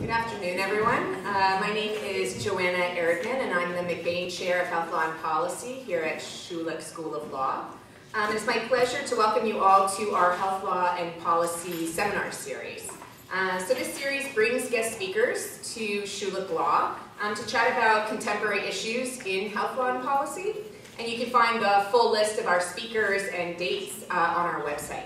Good afternoon, everyone. Uh, my name is Joanna Erdman, and I'm the MacBain Chair of Health Law and Policy here at Schulich School of Law. Um, it's my pleasure to welcome you all to our Health Law and Policy seminar series. Uh, so this series brings guest speakers to Schulich Law um, to chat about contemporary issues in health law and policy. And you can find the full list of our speakers and dates uh, on our website.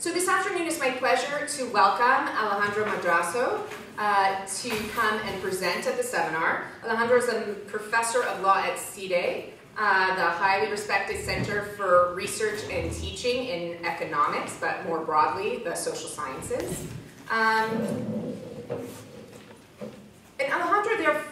So this afternoon it's my pleasure to welcome Alejandro Madrazo uh, to come and present at the seminar. Alejandro is a professor of law at CIDE, uh, the highly respected Center for Research and Teaching in Economics, but more broadly, the social sciences. Um, and Alejandro there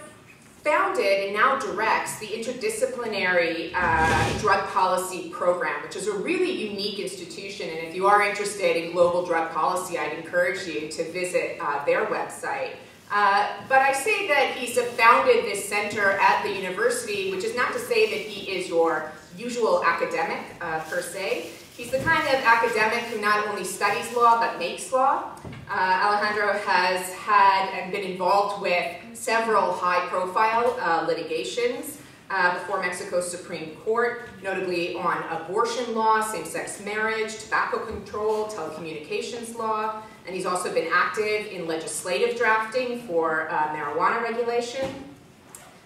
founded and now directs the interdisciplinary uh, drug policy program, which is a really unique institution. And if you are interested in global drug policy, I'd encourage you to visit uh, their website. Uh, but I say that he's founded this center at the university, which is not to say that he is your usual academic uh, per se. He's the kind of academic who not only studies law but makes law. Uh, Alejandro has had and been involved with several high-profile uh, litigations uh, before Mexico's Supreme Court, notably on abortion law, same-sex marriage, tobacco control, telecommunications law, and he's also been active in legislative drafting for uh, marijuana regulation.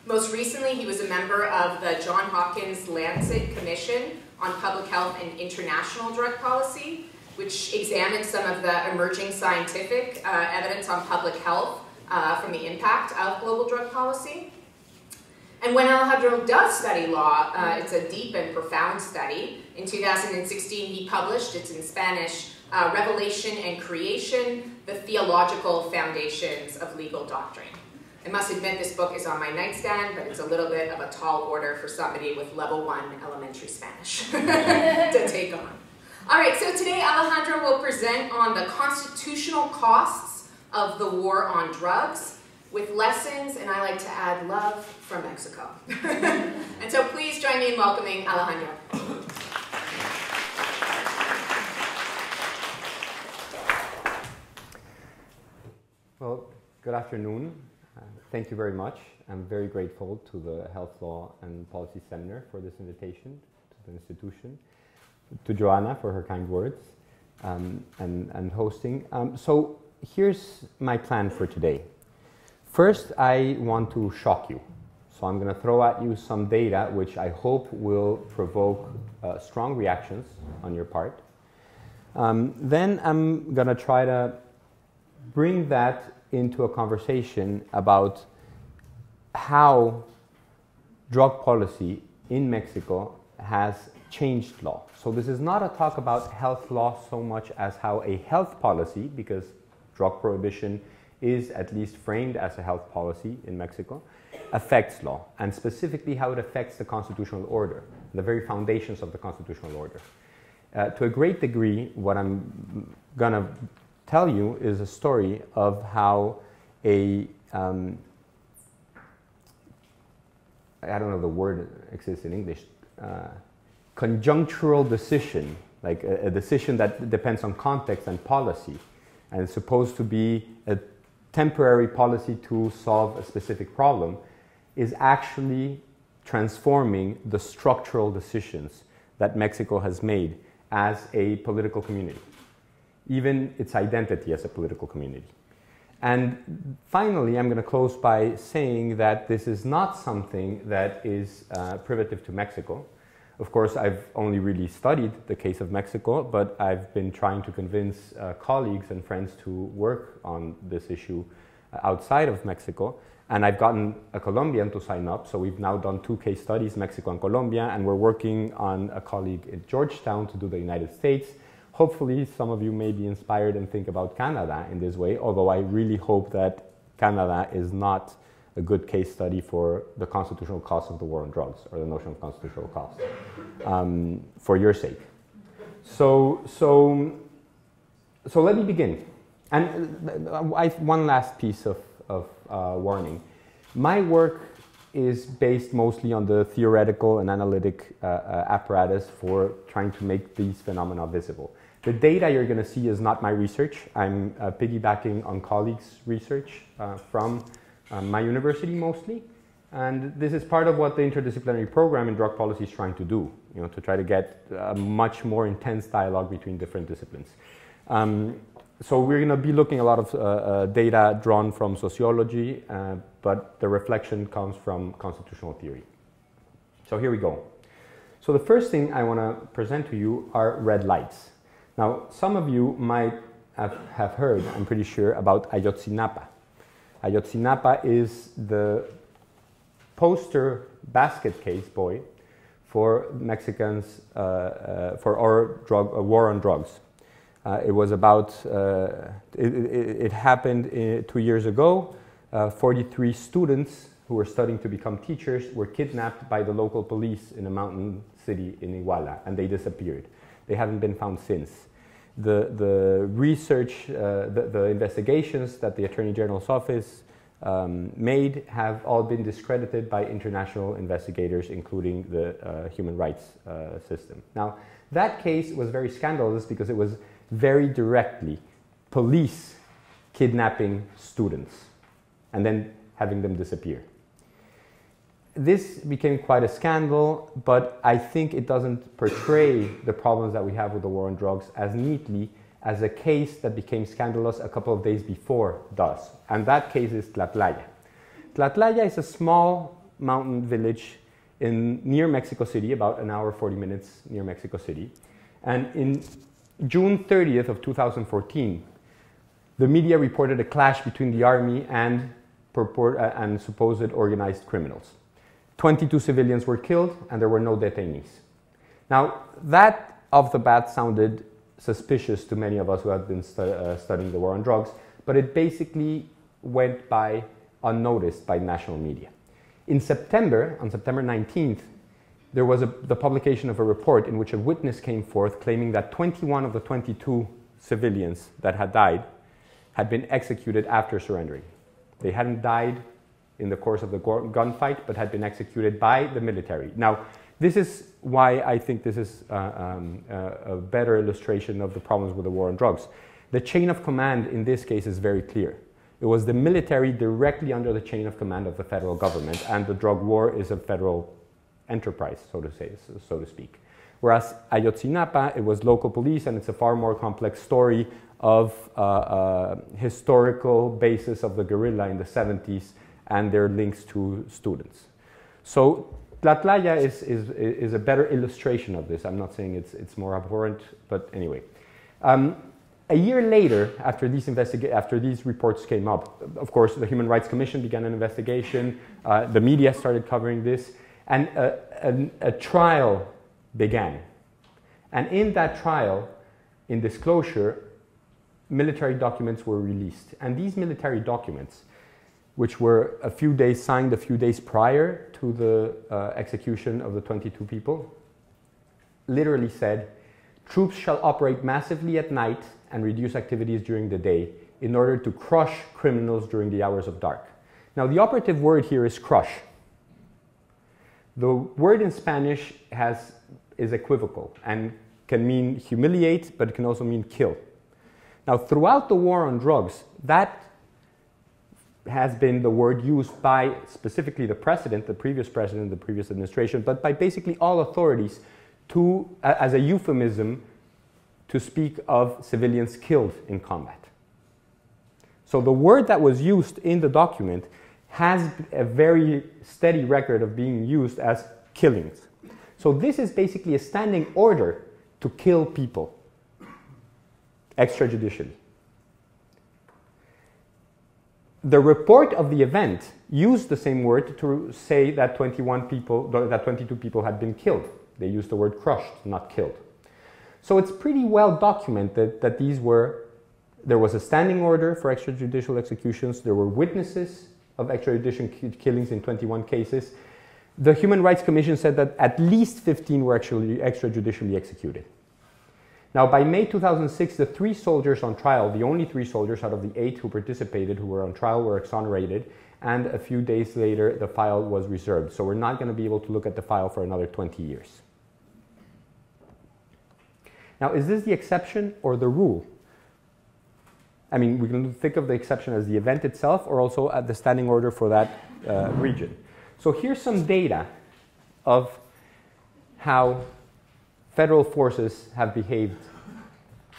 Most recently, he was a member of the John Hopkins Lancet Commission on Public Health and International Drug Policy, which examines some of the emerging scientific uh, evidence on public health uh, from the impact of global drug policy. And when Alejandro does study law, uh, it's a deep and profound study. In 2016, he published, it's in Spanish, uh, Revelation and Creation, the Theological Foundations of Legal Doctrine. I must admit this book is on my nightstand, but it's a little bit of a tall order for somebody with level one elementary Spanish to take on. All right, so today Alejandro will present on the constitutional costs of the war on drugs with lessons, and I like to add love from Mexico. and so please join me in welcoming Alejandro. Well, good afternoon. Thank you very much. I'm very grateful to the Health Law and Policy Seminar for this invitation to the institution, to Joanna for her kind words um, and, and hosting. Um, so here's my plan for today. First, I want to shock you. So I'm going to throw at you some data which I hope will provoke uh, strong reactions on your part. Um, then I'm going to try to bring that into a conversation about how drug policy in Mexico has changed law. So this is not a talk about health law so much as how a health policy, because drug prohibition is at least framed as a health policy in Mexico, affects law, and specifically how it affects the constitutional order, the very foundations of the constitutional order. Uh, to a great degree, what I'm going to tell you is a story of how a um, I don't know the word exists in English uh, conjunctural decision like a, a, decision that depends on context and policy and is supposed to be a temporary policy to solve a specific problem is actually transforming the structural decisions that Mexico has made as a political community even its identity as a political community. And finally, I'm going to close by saying that this is not something that is uh, privative to Mexico. Of course, I've only really studied the case of Mexico, but I've been trying to convince uh, colleagues and friends to work on this issue uh, outside of Mexico. And I've gotten a Colombian to sign up. So we've now done two case studies, Mexico and Colombia, and we're working on a colleague in Georgetown to do the United States hopefully some of you may be inspired and think about Canada in this way, although I really hope that Canada is not a good case study for the constitutional cost of the war on drugs or the notion of constitutional cost um, for your sake. So, so, so let me begin. And uh, I, one last piece of, of uh, warning. My work is based mostly on the theoretical and analytic uh, uh, apparatus for trying to make these phenomena visible. The data you're going to see is not my research. I'm uh, piggybacking on colleagues' research uh, from uh, my university mostly. And this is part of what the interdisciplinary program in drug policy is trying to do, you know, to try to get a much more intense dialogue between different disciplines. Um, so we're going to be looking a lot of uh, uh, data drawn from sociology, uh, but the reflection comes from constitutional theory. So here we go. So the first thing I want to present to you are red lights. Now, some of you might have, have heard, I'm pretty sure, about Ayotzinapa. Ayotzinapa is the poster basket case boy for Mexicans uh, uh, for our drug, uh, war on drugs. Uh, it was about, uh, it, it, it, happened uh, two years ago. 43 students who were studying to become teachers were kidnapped by the local police in a mountain city in Iguala and they disappeared. They haven't been found since the, the research, uh, the, the, investigations that the Attorney General's office um, made have all been discredited by international investigators, including the uh, human rights uh, system. Now, that case was very scandalous because it was very directly police kidnapping students and then having them disappear this became quite a scandal, but I think it doesn't portray the problems that we have with the war on drugs as neatly as a case that became scandalous a couple of days before does. And that case is Tlatlaya. Tlatlaya is a small mountain village in near Mexico City, about an hour 40 minutes near Mexico City. And in June 30th of 2014, the media reported a clash between the army and, purport, uh, and supposed organized criminals. 22 civilians were killed and there were no detainees. Now, that off the bat sounded suspicious to many of us who had been stu uh, studying the war on drugs, but it basically went by unnoticed by national media. In September, on September 19th, there was a, the publication of a report in which a witness came forth claiming that 21 of the 22 civilians that had died had been executed after surrendering. They hadn't died in the course of the gunfight, but had been executed by the military. Now, this is why I think this is uh, um, uh, a better illustration of the problems with the war on drugs. The chain of command in this case is very clear. It was the military directly under the chain of command of the federal government, and the drug war is a federal enterprise, so to say, so to speak. Whereas Ayotzinapa, it was local police, and it's a far more complex story of uh, uh historical basis of the guerrilla in the 70s and their links to students. So Tlatlaya is, is, is a better illustration of this. I'm not saying it's, it's more abhorrent, but anyway. Um, a year later, after these, after these reports came up, of course, the Human Rights Commission began an investigation. Uh, the media started covering this, and a, a, a trial began. And in that trial, in disclosure, military documents were released. And these military documents which were a few days signed a few days prior to the uh, execution of the 22 people, literally said, troops shall operate massively at night and reduce activities during the day in order to crush criminals during the hours of dark. Now, the operative word here is crush. The word in Spanish has, is equivocal and can mean humiliate, but it can also mean kill. Now, throughout the war on drugs, that has been the word used by specifically the president, the previous president, the previous administration, but by basically all authorities to, uh, as a euphemism to speak of civilians killed in combat. So the word that was used in the document has a very steady record of being used as killings. So this is basically a standing order to kill people extrajudicially the report of the event used the same word to say that 21 people, that 22 people had been killed. They used the word crushed, not killed. So it's pretty well documented that these were, there was a standing order for extrajudicial executions, there were witnesses of extrajudicial killings in 21 cases. The Human Rights Commission said that at least 15 were actually extrajudicially executed. Now, by May 2006, the three soldiers on trial, the only three soldiers out of the eight who participated who were on trial, were exonerated. And a few days later, the file was reserved. So we're not going to be able to look at the file for another 20 years. Now, is this the exception or the rule? I mean, we can think of the exception as the event itself or also at the standing order for that uh, region. So here's some data of how federal forces have behaved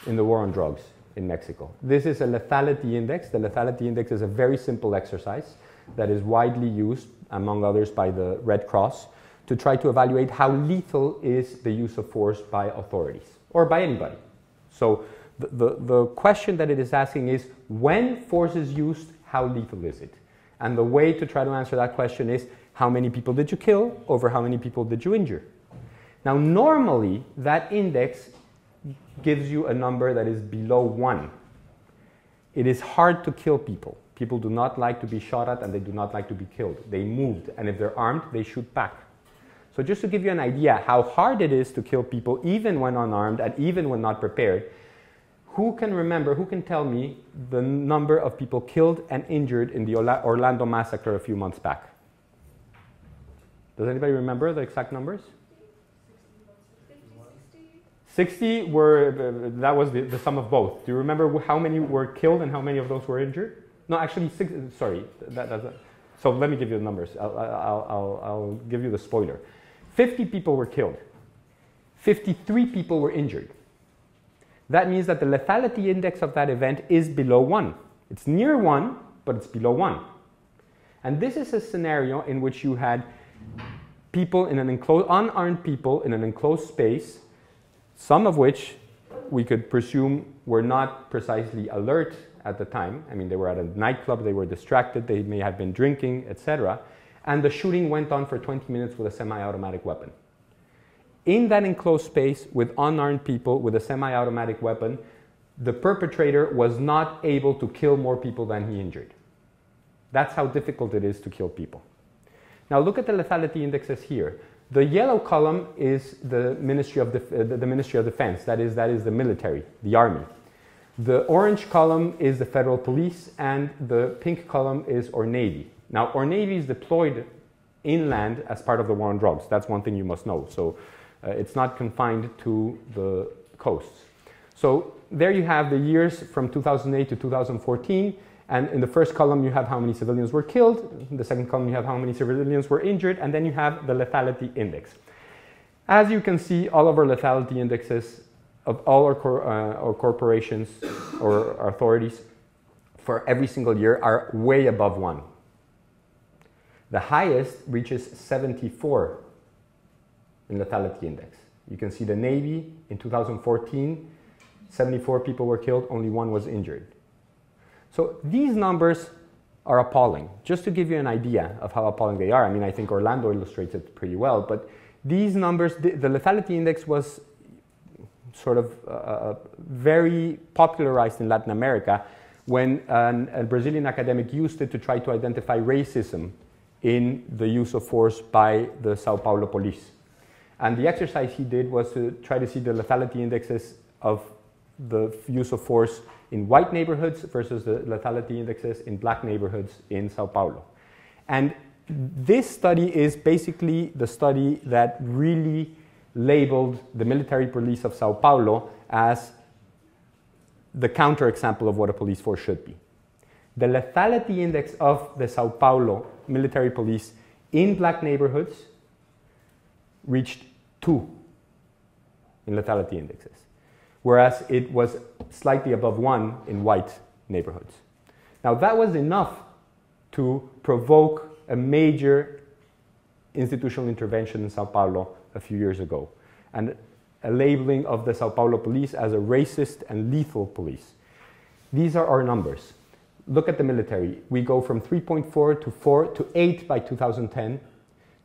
in the war on drugs in Mexico. This is a lethality index. The lethality index is a very simple exercise that is widely used, among others, by the Red Cross to try to evaluate how lethal is the use of force by authorities or by anybody. So the, the, the question that it is asking is when force is used, how lethal is it? And the way to try to answer that question is how many people did you kill over how many people did you injure? Now, normally, that index gives you a number that is below 1. It is hard to kill people. People do not like to be shot at and they do not like to be killed. They moved, and if they're armed, they shoot back. So, just to give you an idea how hard it is to kill people, even when unarmed and even when not prepared, who can remember, who can tell me the number of people killed and injured in the Orlando massacre a few months back? Does anybody remember the exact numbers? 60 were, that was the, the sum of both. Do you remember how many were killed and how many of those were injured? No, actually, six, sorry. That, so let me give you the numbers. I'll, I'll, I'll, I'll give you the spoiler. 50 people were killed. 53 people were injured. That means that the lethality index of that event is below 1. It's near 1, but it's below 1. And this is a scenario in which you had people in an enclosed, unarmed people in an enclosed space some of which we could presume were not precisely alert at the time. I mean, they were at a nightclub, they were distracted, they may have been drinking, etc. And the shooting went on for 20 minutes with a semi automatic weapon. In that enclosed space with unarmed people with a semi automatic weapon, the perpetrator was not able to kill more people than he injured. That's how difficult it is to kill people. Now, look at the lethality indexes here. The yellow column is the Ministry of, Def- uh, the Ministry of Defense, that is, that is the military, the army. The orange column is the federal police, and the pink column is our Navy. Now, our Navy is deployed inland as part of the war on drugs. That's one thing you must know. So uh, it's not confined to the coasts. So there you have the years from 2008 to 2014. And in the first column, you have how many civilians were killed. In the second column, you have how many civilians were injured. And then you have the lethality index. As you can see, all of our lethality indexes of all our, cor- uh, our corporations or authorities for every single year are way above one. The highest reaches 74 in lethality index. You can see the Navy in 2014, 74 people were killed, only one was injured. So these numbers are appalling. Just to give you an idea of how appalling they are, I mean, I think Orlando illustrates it pretty well, but these numbers, the, the lethality index was sort of uh, uh, very popularized in Latin America when an, a Brazilian academic used it to try to identify racism in the use of force by the Sao Paulo police. And the exercise he did was to try to see the lethality indexes of the use of force in white neighborhoods versus the lethality indexes in black neighborhoods in Sao Paulo. And this study is basically the study that really labeled the military police of Sao Paulo as the counterexample of what a police force should be. The lethality index of the Sao Paulo military police in black neighborhoods reached two in lethality indexes whereas it was slightly above one in white neighborhoods. Now, that was enough to provoke a major institutional intervention in Sao Paulo a few years ago, and a labeling of the Sao Paulo police as a racist and lethal police. These are our numbers. Look at the military. We go from 3.4 to 4 to 8 by 2010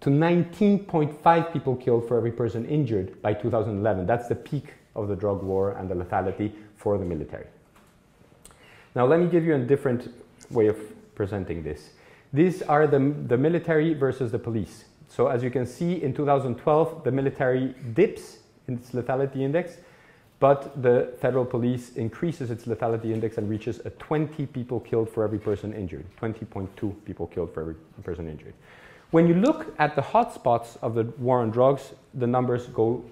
to 19.5 people killed for every person injured by 2011. That's the peak of the drug war and the lethality for the military. Now, let me give you a different way of presenting this. These are the, the military versus the police. So, as you can see, in 2012, the military dips in its lethality index, but the federal police increases its lethality index and reaches a 20 people killed for every person injured, 20.2 people killed for every person injured. When you look at the hotspots of the war on drugs, the numbers go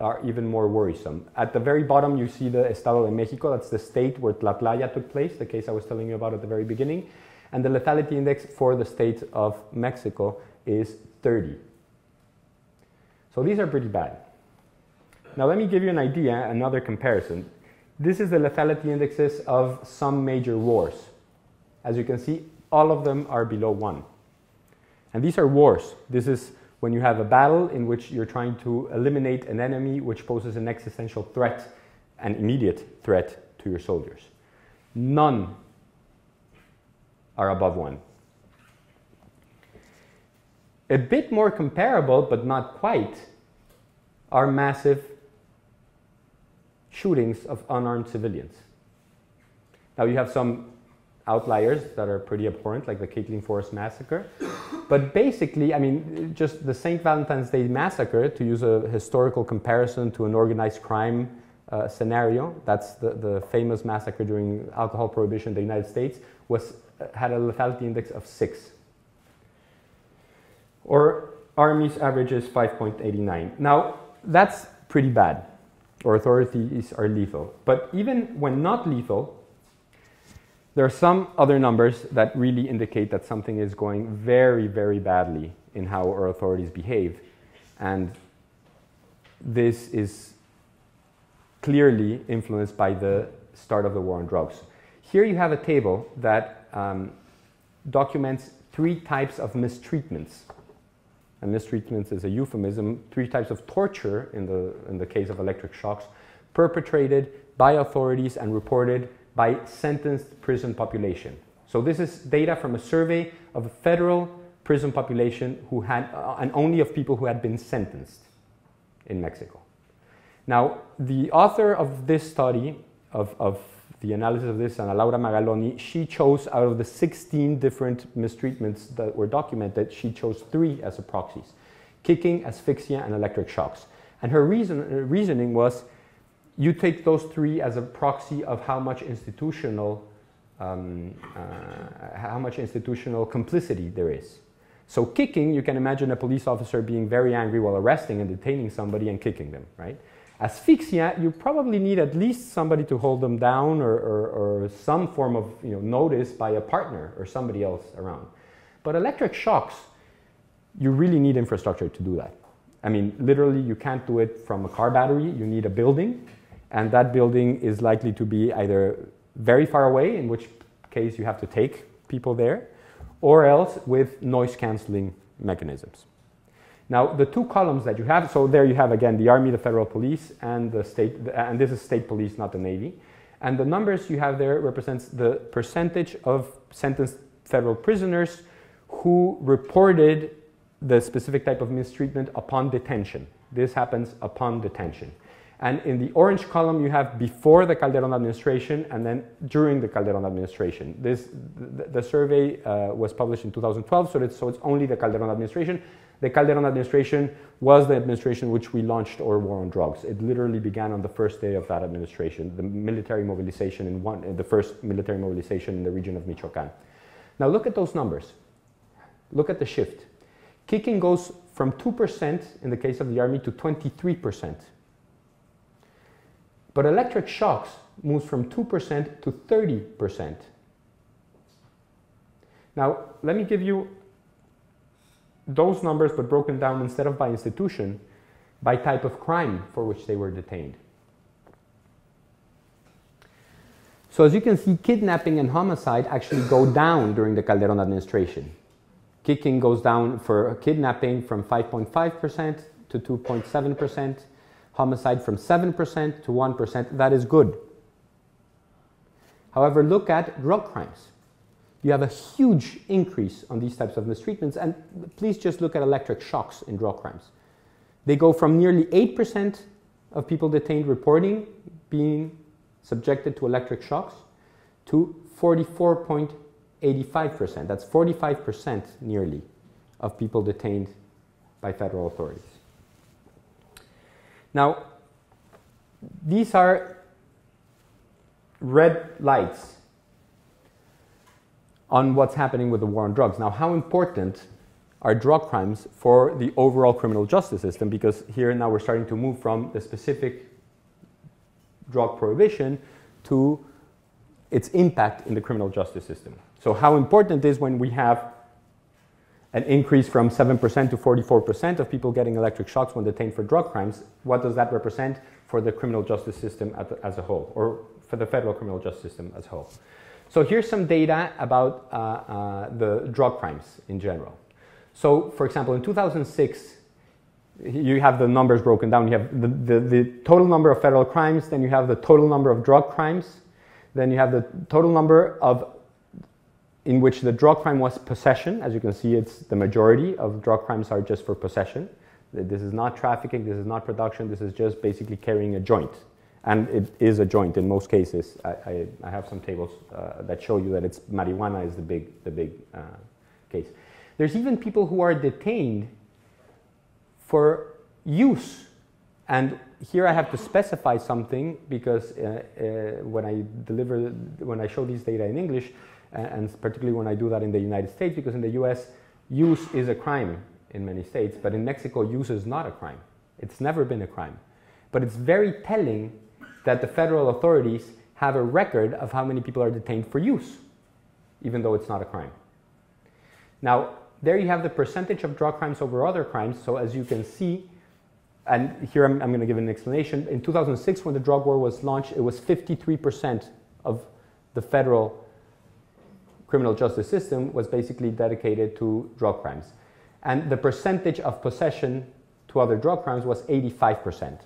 are even more worrisome. At the very bottom, you see the Estado de Mexico, that's the state where Tlatlaya took place, the case I was telling you about at the very beginning. And the lethality index for the state of Mexico is 30. So these are pretty bad. Now, let me give you an idea, another comparison. This is the lethality indexes of some major wars. As you can see, all of them are below 1. And these are wars. This is when you have a battle in which you're trying to eliminate an enemy which poses an existential threat, an immediate threat to your soldiers. None are above 1. A bit more comparable, but not quite, are massive shootings of unarmed civilians. Now, you have some outliers that are pretty abhorrent, like the Katyn Forest massacre. But basically, I mean, just the St. Valentine's Day massacre, to use a historical comparison to an organized crime uh, scenario, that's the, the famous massacre during alcohol prohibition in the United States, was, uh, had a lethality index of six. Or Army's average is 5.89. Now, that's pretty bad, or authorities are lethal. But even when not lethal, there are some other numbers that really indicate that something is going very, very badly in how our authorities behave. And this is clearly influenced by the start of the war on drugs. Here you have a table that um, documents three types of mistreatments. And mistreatments is a euphemism, three types of torture in the, in the case of electric shocks, perpetrated by authorities and reported by sentenced prison population. So this is data from a survey of a federal prison population who had, uh, and only of people who had been sentenced in Mexico. Now, the author of this study, of, of the analysis of this, Ana Laura Magaloni, she chose out of the 16 different mistreatments that were documented, she chose three as a proxies, kicking, asphyxia, and electric shocks. And her reason, uh, reasoning was you take those three as a proxy of how much institutional um, uh, how much institutional complicity there is. So kicking, you can imagine a police officer being very angry while arresting and detaining somebody and kicking them, right? Asphyxia, you probably need at least somebody to hold them down or, or, or some form of you know, notice by a partner or somebody else around. But electric shocks, you really need infrastructure to do that. I mean, literally, you can't do it from a car battery. You need a building and that building is likely to be either very far away, in which case you have to take people there, or else with noise canceling mechanisms. Now, the two columns that you have, so there you have again the Army, the Federal Police, and the state, and this is state police, not the Navy. And the numbers you have there represents the percentage of sentenced federal prisoners who reported the specific type of mistreatment upon detention. This happens upon detention. And in the orange column, you have before the Calderon administration and then during the Calderon administration. This, the, the survey uh, was published in 2012, so it's, so it's only the Calderon administration. The Calderon administration was the administration which we launched our war on drugs. It literally began on the first day of that administration, the military mobilization in one, the first military mobilization in the region of Michoacan. Now look at those numbers. Look at the shift. Kicking goes from 2% in the case of the army to 23%. But electric shocks moves from 2% to 30%. Now, let me give you those numbers, but broken down instead of by institution, by type of crime for which they were detained. So as you can see, kidnapping and homicide actually go down during the Calderon administration. Kicking goes down for kidnapping from 5.5% to 2.7%, homicide from 7% to 1%. That is good. However, look at drug crimes. You have a huge increase on these types of mistreatments, and please just look at electric shocks in drug crimes. They go from nearly 8% of people detained reporting being subjected to electric shocks to 44.85%. That's 45% nearly of people detained by federal authorities. Now, these are red lights on what's happening with the war on drugs. Now, how important are drug crimes for the overall criminal justice system because here and now we're starting to move from the specific drug prohibition to its impact in the criminal justice system. So how important is when we have an increase from 7% to 44% of people getting electric shocks when detained for drug crimes, what does that represent for the criminal justice system as a whole, or for the federal criminal justice system as a whole? So here's some data about uh, uh, the drug crimes in general. So, for example, in 2006, you have the numbers broken down. You have the, the, the, total number of federal crimes, then you have the total number of drug crimes, then you have the total number of in which the drug crime was possession. As you can see, it's the majority of drug crimes are just for possession. This is not trafficking, this is not production, this is just basically carrying a joint. And it is a joint in most cases. I, I, I have some tables uh, that show you that it's marijuana is the big, the big uh, case. There's even people who are detained for use. And here I have to specify something because uh, uh when I deliver, when I show these data in English, and particularly when I do that in the United States, because in the US, use is a crime in many states, but in Mexico, use is not a crime. It's never been a crime. But it's very telling that the federal authorities have a record of how many people are detained for use, even though it's not a crime. Now, there you have the percentage of drug crimes over other crimes. So as you can see, and here I'm, I'm going to give an explanation. In 2006, when the drug war was launched, it was 53% of the federal criminal justice system was basically dedicated to drug crimes. And the percentage of possession to other drug crimes was 85%.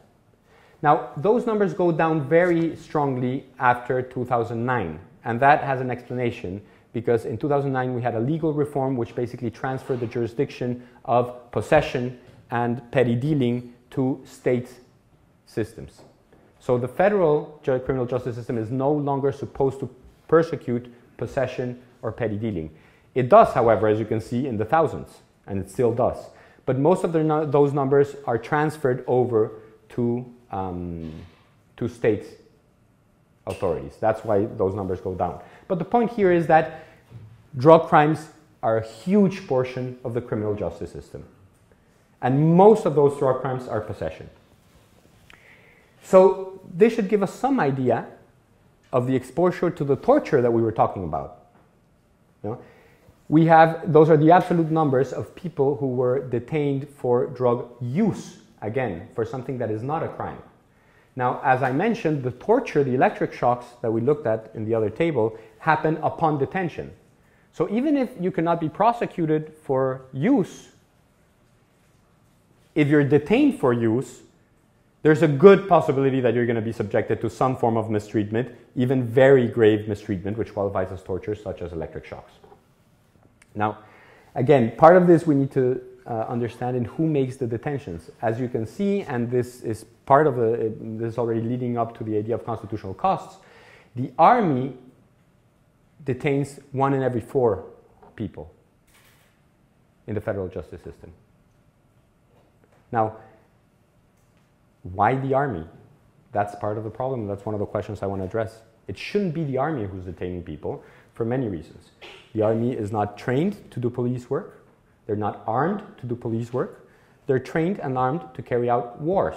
Now, those numbers go down very strongly after 2009, and that has an explanation because in 2009 we had a legal reform which basically transferred the jurisdiction of possession and petty dealing to state systems. So the federal criminal justice system is no longer supposed to persecute possession or petty dealing. It does, however, as you can see, in the thousands, and it still does. But most of the, those numbers are transferred over to, um, to state authorities. That's why those numbers go down. But the point here is that drug crimes are a huge portion of the criminal justice system. And most of those drug crimes are possession. So this should give us some idea of the exposure to the torture that we were talking about. Know? We have, those are the absolute numbers of people who were detained for drug use, again, for something that is not a crime. Now, as I mentioned, the torture, the electric shocks that we looked at in the other table, happen upon detention. So even if you cannot be prosecuted for use, if you're detained for use, there's a good possibility that you're going to be subjected to some form of mistreatment, even very grave mistreatment, which qualifies as torture, such as electric shocks. Now, again, part of this we need to uh, understand in who makes the detentions. As you can see, and this is part of this is already leading up to the idea of constitutional costs, the army detains one in every four people in the federal justice system. Now, why the army? That's part of the problem. That's one of the questions I want to address. It shouldn't be the army who's detaining people for many reasons. The army is not trained to do police work. They're not armed to do police work. They're trained and armed to carry out wars.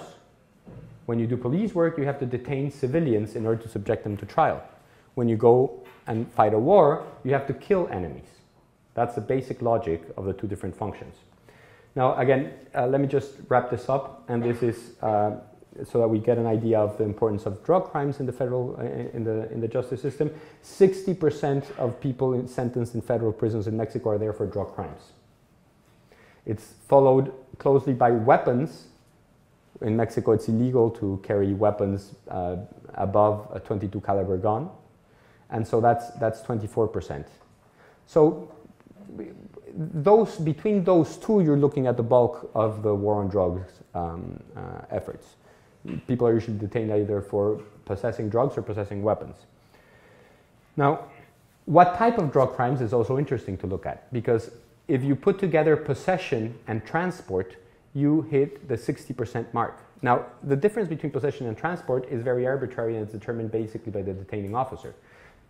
When you do police work, you have to detain civilians in order to subject them to trial. When you go and fight a war, you have to kill enemies. That's the basic logic of the two different functions. Now, again, uh, let me just wrap this up, and this is uh, so that we get an idea of the importance of drug crimes in the federal uh, in the in the justice system. 60% of people in, sentenced in federal prisons in Mexico are there for drug crimes. It's followed closely by weapons. In Mexico, it's illegal to carry weapons uh, above a 22 caliber gun, and so that's that's 24%. So those, between those two, you're looking at the bulk of the war on drugs um, uh, efforts. People are usually detained either for possessing drugs or possessing weapons. Now, what type of drug crimes is also interesting to look at because if you put together possession and transport, you hit the 60% mark. Now, the difference between possession and transport is very arbitrary and it's determined basically by the detaining officer.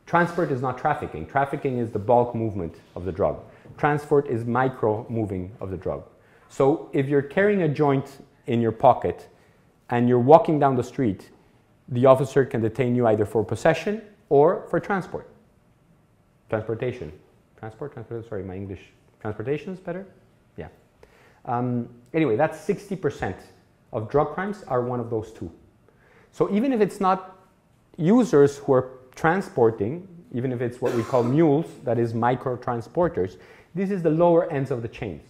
Transport is not trafficking. Trafficking is the bulk movement of the drug. Transport is micro moving of the drug. So if you're carrying a joint in your pocket and you're walking down the street, the officer can detain you either for possession or for transport. Transportation. Transport, transport, sorry, my English. Transportation is better? Yeah. Um, anyway, that's 60% of drug crimes are one of those two. So even if it's not users who are transporting, even if it's what we call mules, that is micro transporters, this is the lower ends of the chains.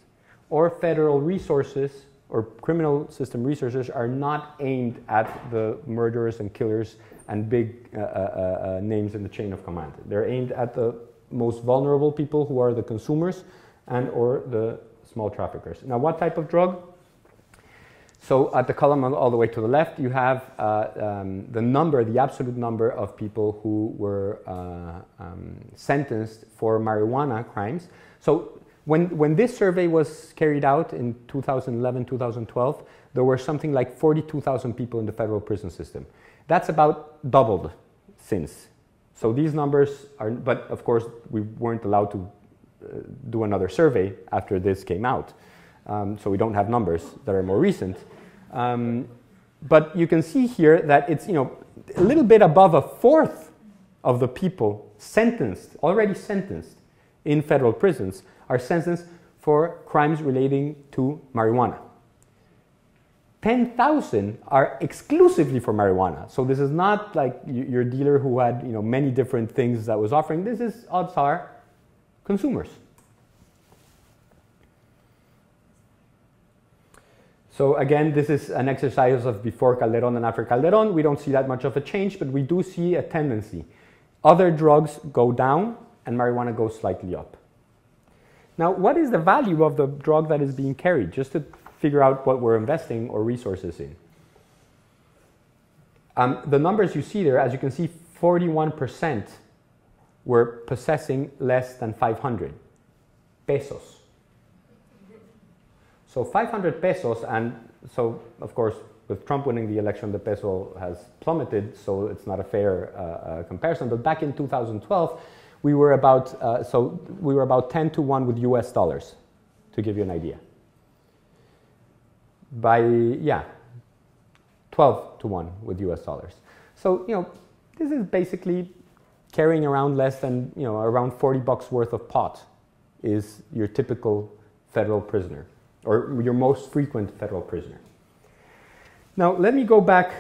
Or federal resources or criminal system resources are not aimed at the murderers and killers and big uh, uh, uh, names in the chain of command. They're aimed at the most vulnerable people who are the consumers and or the small traffickers. Now, what type of drug? So at the column all the way to the left, you have uh, um, the number, the absolute number of people who were uh, um, sentenced for marijuana crimes. So when, when this survey was carried out in 2011, 2012, there were something like 42,000 people in the federal prison system. That's about doubled since. So these numbers are, but of course, we weren't allowed to uh, do another survey after this came out. Um, so we don't have numbers that are more recent. Um, but you can see here that it's you know a little bit above a fourth of the people sentenced, already sentenced in federal prisons, are sentenced for crimes relating to marijuana. 10,000 are exclusively for marijuana. So this is not like your dealer who had you know, many different things that was offering. This is, odds are, consumers. So again, this is an exercise of before Calderon and after Calderon. We don't see that much of a change, but we do see a tendency. Other drugs go down and marijuana goes slightly up. Now, what is the value of the drug that is being carried? Just to figure out what we're investing or resources in. Um, the numbers you see there, as you can see, 41% were possessing less than 500 pesos. So 500 pesos, and so of course, with Trump winning the election, the peso has plummeted, so it's not a fair uh, uh, comparison. But back in 2012, we were about uh, so we were about 10 to 1 with US dollars, to give you an idea. By yeah, 12 to 1 with US dollars. So you know, this is basically carrying around less than you know around 40 bucks worth of pot is your typical federal prisoner or your most frequent federal prisoner. Now, let me go back.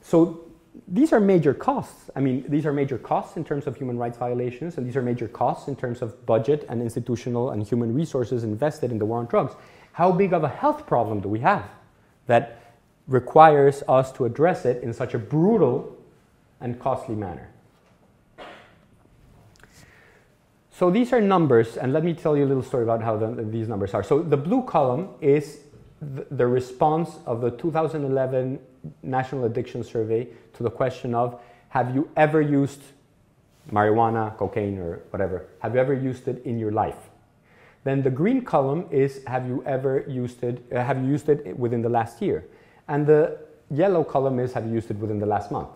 So, these are major costs. I mean, these are major costs in terms of human rights violations, and these are major costs in terms of budget and institutional and human resources invested in the war on drugs. How big of a health problem do we have that requires us to address it in such a brutal and costly manner? So these are numbers, and let me tell you a little story about how the, these numbers are. So the blue column is the, the response of the 2011 National Addiction Survey to the question of have you ever used marijuana, cocaine, or whatever? Have you ever used it in your life? Then the green column is have you ever used it, uh, have you used it within the last year? And the yellow column is have you used it within the last month?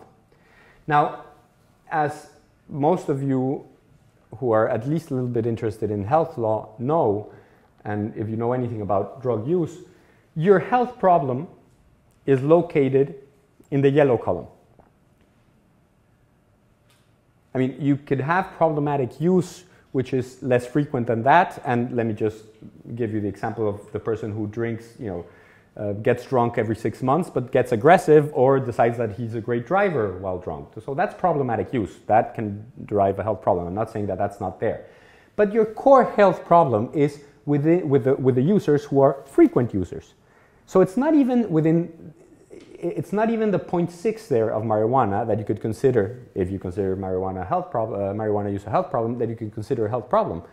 Now, as most of you who are at least a little bit interested in health law know, and if you know anything about drug use, your health problem is located in the yellow column. I mean, you could have problematic use, which is less frequent than that. And let me just give you the example of the person who drinks, you know, uh, gets drunk every six months but gets aggressive or decides that he's a great driver while drunk. So that's problematic use. That can derive a health problem. I'm not saying that that's not there. But your core health problem is within, with, the, with the users who are frequent users. So it's not even within, it's not even the 0.6 there of marijuana that you could consider, if you consider marijuana, health uh, marijuana use a health problem, that you could consider a health problem.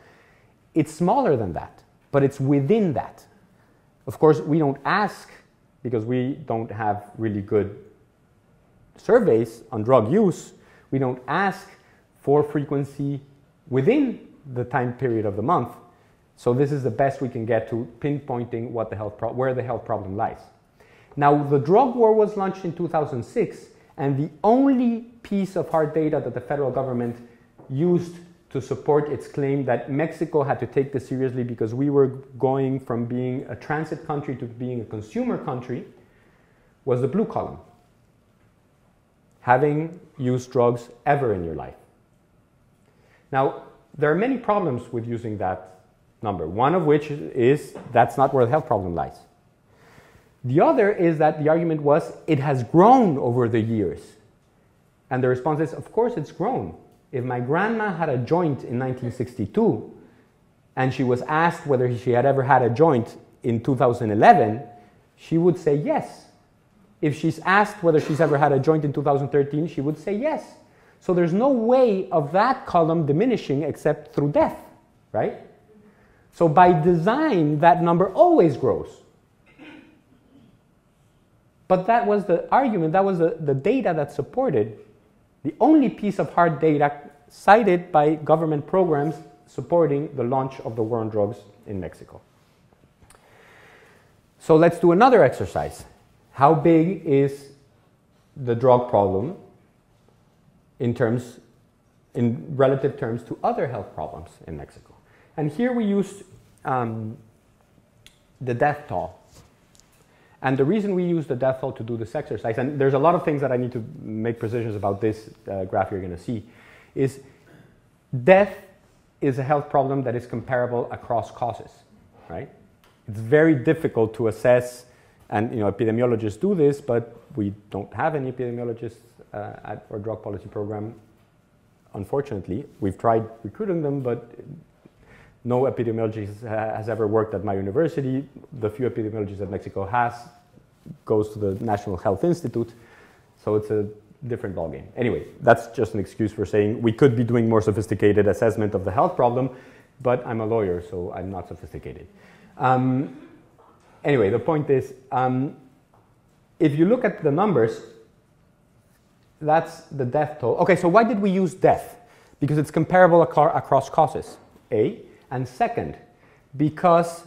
It's smaller than that, but it's within that. Of course, we don't ask because we don't have really good surveys on drug use. We don't ask for frequency within the time period of the month. So this is the best we can get to pinpointing what the health where the health problem lies. Now, the drug war was launched in 2006, and the only piece of hard data that the federal government used to support its claim that Mexico had to take this seriously because we were going from being a transit country to being a consumer country was the blue column. Having used drugs ever in your life. Now, there are many problems with using that number, one of which is that's not where the health problem lies. The other is that the argument was it has grown over the years. And the response is, of course, it's grown. If my grandma had a joint in 1962 and she was asked whether she had ever had a joint in 2011, she would say yes. If she's asked whether she's ever had a joint in 2013, she would say yes. So there's no way of that column diminishing except through death, right? So by design, that number always grows. But that was the argument, that was the, the data that supported the only piece of hard data cited by government programs supporting the launch of the war on drugs in Mexico. So let's do another exercise. How big is the drug problem in terms, in relative terms to other health problems in Mexico? And here we use um, the death toll and the reason we use the death toll to do this exercise, and there's a lot of things that I need to make precisions about this uh, graph you're going to see, is death is a health problem that is comparable across causes, right? It's very difficult to assess, and you know, epidemiologists do this, but we don't have any epidemiologists uh, at our drug policy program, unfortunately. We've tried recruiting them, but no epidemiologist has ever worked at my university. The few epidemiologists that Mexico has goes to the National Health Institute. So it's a different ballgame. Anyway, that's just an excuse for saying we could be doing more sophisticated assessment of the health problem, but I'm a lawyer, so I'm not sophisticated. Um, anyway, the point is, um, if you look at the numbers, that's the death toll. Okay, so why did we use death? Because it's comparable across causes, A. And second, because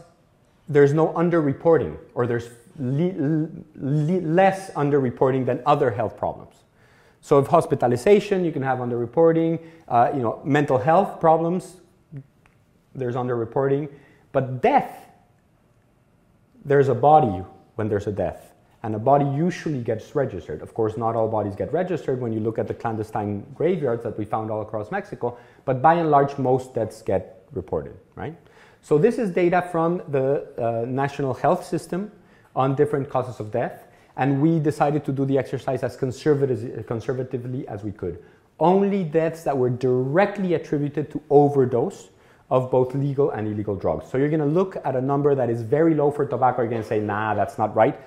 there's no underreporting or there's le le less underreporting than other health problems. So if hospitalization, you can have underreporting, uh, you know, mental health problems, there's underreporting, but death, there's a body when there's a death. And a body usually gets registered. Of course, not all bodies get registered when you look at the clandestine graveyards that we found all across Mexico, but by and large, most deaths get reported, right? So this is data from the uh, national health system on different causes of death, and we decided to do the exercise as conservatively as we could. Only deaths that were directly attributed to overdose of both legal and illegal drugs. So you're going to look at a number that is very low for tobacco. You're going to say, nah, that's not right.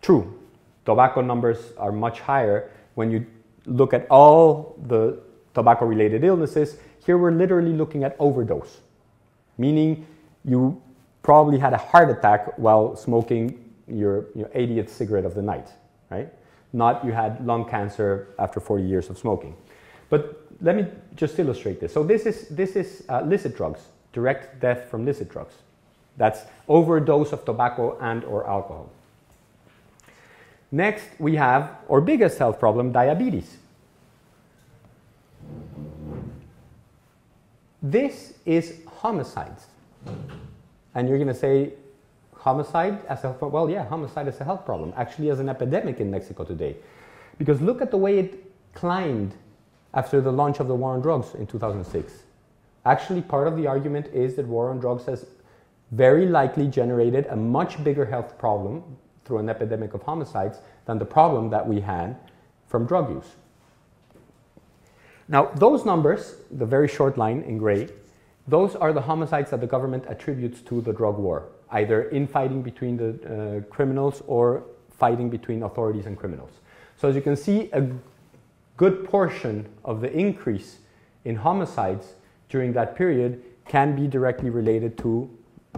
True, tobacco numbers are much higher when you look at all the tobacco related illnesses. Here we're literally looking at overdose meaning you probably had a heart attack while smoking your, your 80th cigarette of the night, right? Not you had lung cancer after 40 years of smoking. But let me just illustrate this. So this is, this is uh, licit drugs, direct death from licit drugs. That's overdose of tobacco and or alcohol. Next, we have our biggest health problem, diabetes. This is homicides. And you're going to say, homicide as a? Well, yeah, homicide is a health problem, actually, as an epidemic in Mexico today. Because look at the way it climbed after the launch of the war on drugs in 2006. Actually, part of the argument is that war on drugs has very likely generated a much bigger health problem through an epidemic of homicides than the problem that we had from drug use. Now, those numbers, the very short line in gray, those are the homicides that the government attributes to the drug war, either infighting between the uh, criminals or fighting between authorities and criminals. So as you can see, a good portion of the increase in homicides during that period can be directly related to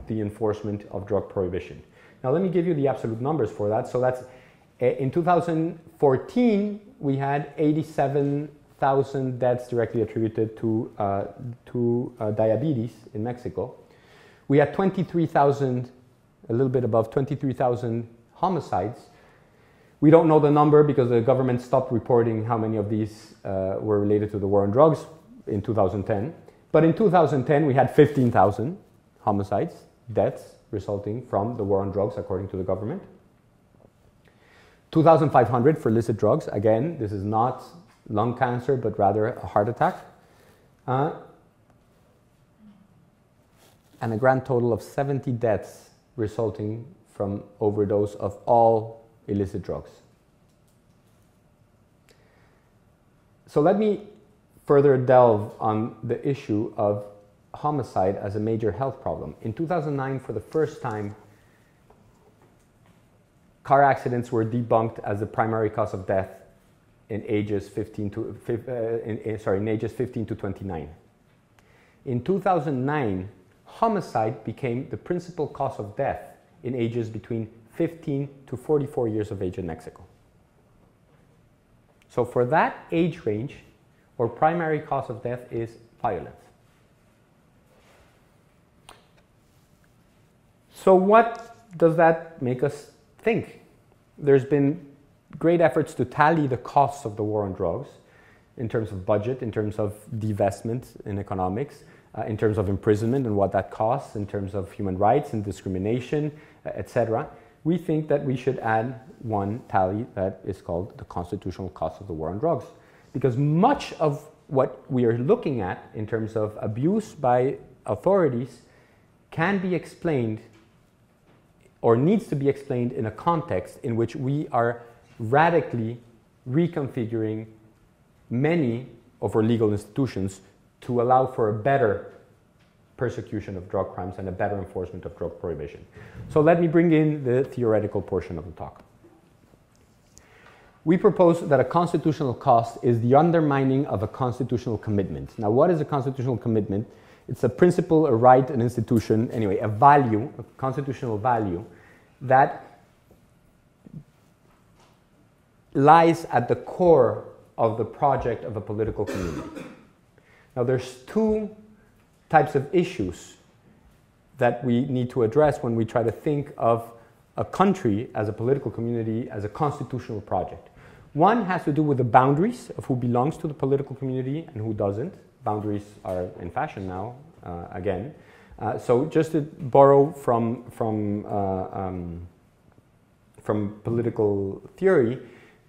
the enforcement of drug prohibition. Now let me give you the absolute numbers for that. So that's eh, in 2014, we had 87 1,000 deaths directly attributed to, uh, to uh, diabetes in Mexico. We had 23,000, a little bit above 23,000 homicides. We don't know the number because the government stopped reporting how many of these uh, were related to the war on drugs. in 2010. But in 2010, we had 15,000 homicides, deaths resulting from the war on drugs, according to the government. 2,500 for illicit drugs. Again, this is not lung cancer, but rather a heart attack. Uh, and a grand total of 70 deaths resulting from overdose of all illicit drugs. So let me further delve on the issue of homicide as a major health problem. In 2009, for the first time, car accidents were debunked as the primary cause of death in ages 15 to uh, in, in, sorry in ages 15 to 29. In 2009, homicide became the principal cause of death in ages between 15 to 44 years of age in Mexico. So for that age range, our primary cause of death is violence. So what does that make us think? There's been great efforts to tally the costs of the war on drugs in terms of budget, in terms of divestment in economics, uh, in terms of imprisonment and what that costs, in terms of human rights and discrimination, uh, etc we think that we should add one tally that is called the constitutional cost of the war on drugs. Because much of what we are looking at in terms of abuse by authorities can be explained or needs to be explained in a context in which we are radically reconfiguring many of our legal institutions to allow for a better persecution of drug crimes and a better enforcement of drug prohibition. So let me bring in the theoretical portion of the talk. We propose that a constitutional cost is the undermining of a constitutional commitment. Now, what is a constitutional commitment? It's a principle, a right, an institution, anyway, a value, a constitutional value that lies at the core of the project of a political community. Now, there's two types of issues that we need to address when we try to think of a country as a political community, as a constitutional project. One has to do with the boundaries of who belongs to the political community and who doesn't. Boundaries are in fashion now, uh, again. Uh, so just to borrow from, from, uh, um, from political theory,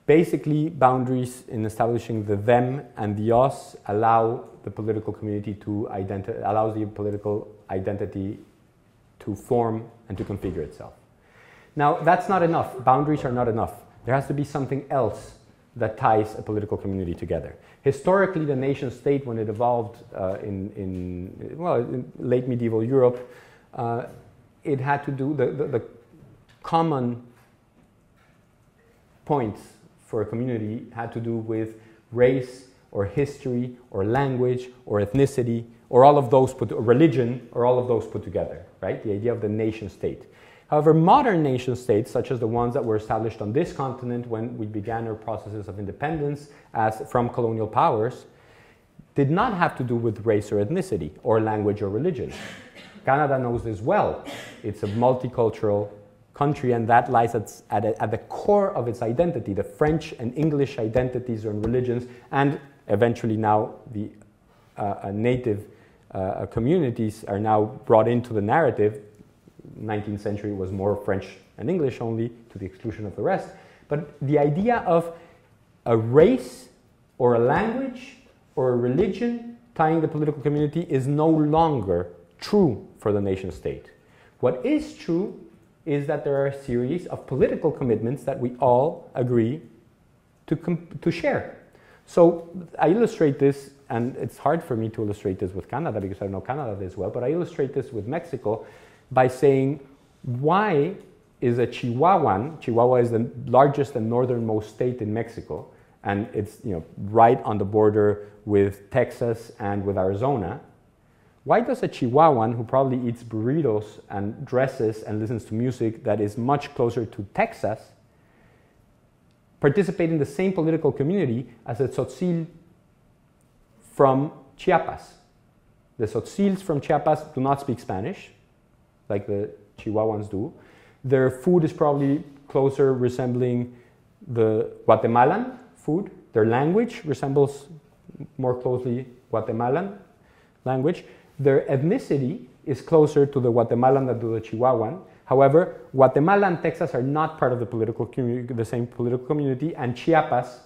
basically boundaries in establishing the them and the us allow the political community to identify, allows the political identity to form and to configure itself. Now, that's not enough. Boundaries are not enough. There has to be something else that ties a political community together. Historically, the nation state, when it evolved uh, in, in, well, in late medieval Europe, uh, it had to do the, the, the common points for a community had to do with race, or history or language or ethnicity or all of those put, religion or all of those put together, right? The idea of the nation state. However, modern nation states, such as the ones that were established on this continent when we began our processes of independence as from colonial powers, did not have to do with race or ethnicity or language or religion. Canada knows this well. It's a multicultural country, and that lies at, at, at, the core of its identity the French and English identities and religions, and eventually now the uh, uh, native uh, communities are now brought into the narrative. 19th century was more French and English only to the exclusion of the rest. But the idea of a race or a language or a religion tying the political community is no longer true for the nation state. What is true is that there are a series of political commitments that we all agree to, to share. So I illustrate this, and it's hard for me to illustrate this with Canada because I know Canada as well, but I illustrate this with Mexico by saying, why is a Chihuahuan, Chihuahua is the largest and northernmost state in Mexico, and it's you know, right on the border with Texas and with Arizona. Why does a Chihuahuan who probably eats burritos and dresses and listens to music that is much closer to Texas participate in the same political community as a Tzotzil from Chiapas. The Tzotzils from Chiapas do not speak Spanish, like the Chihuahuans do. Their food is probably closer resembling the Guatemalan food. Their language resembles more closely Guatemalan language. Their ethnicity is closer to the Guatemalan than to the Chihuahuan. However, Guatemala and Texas are not part of the political the same political community, and Chiapas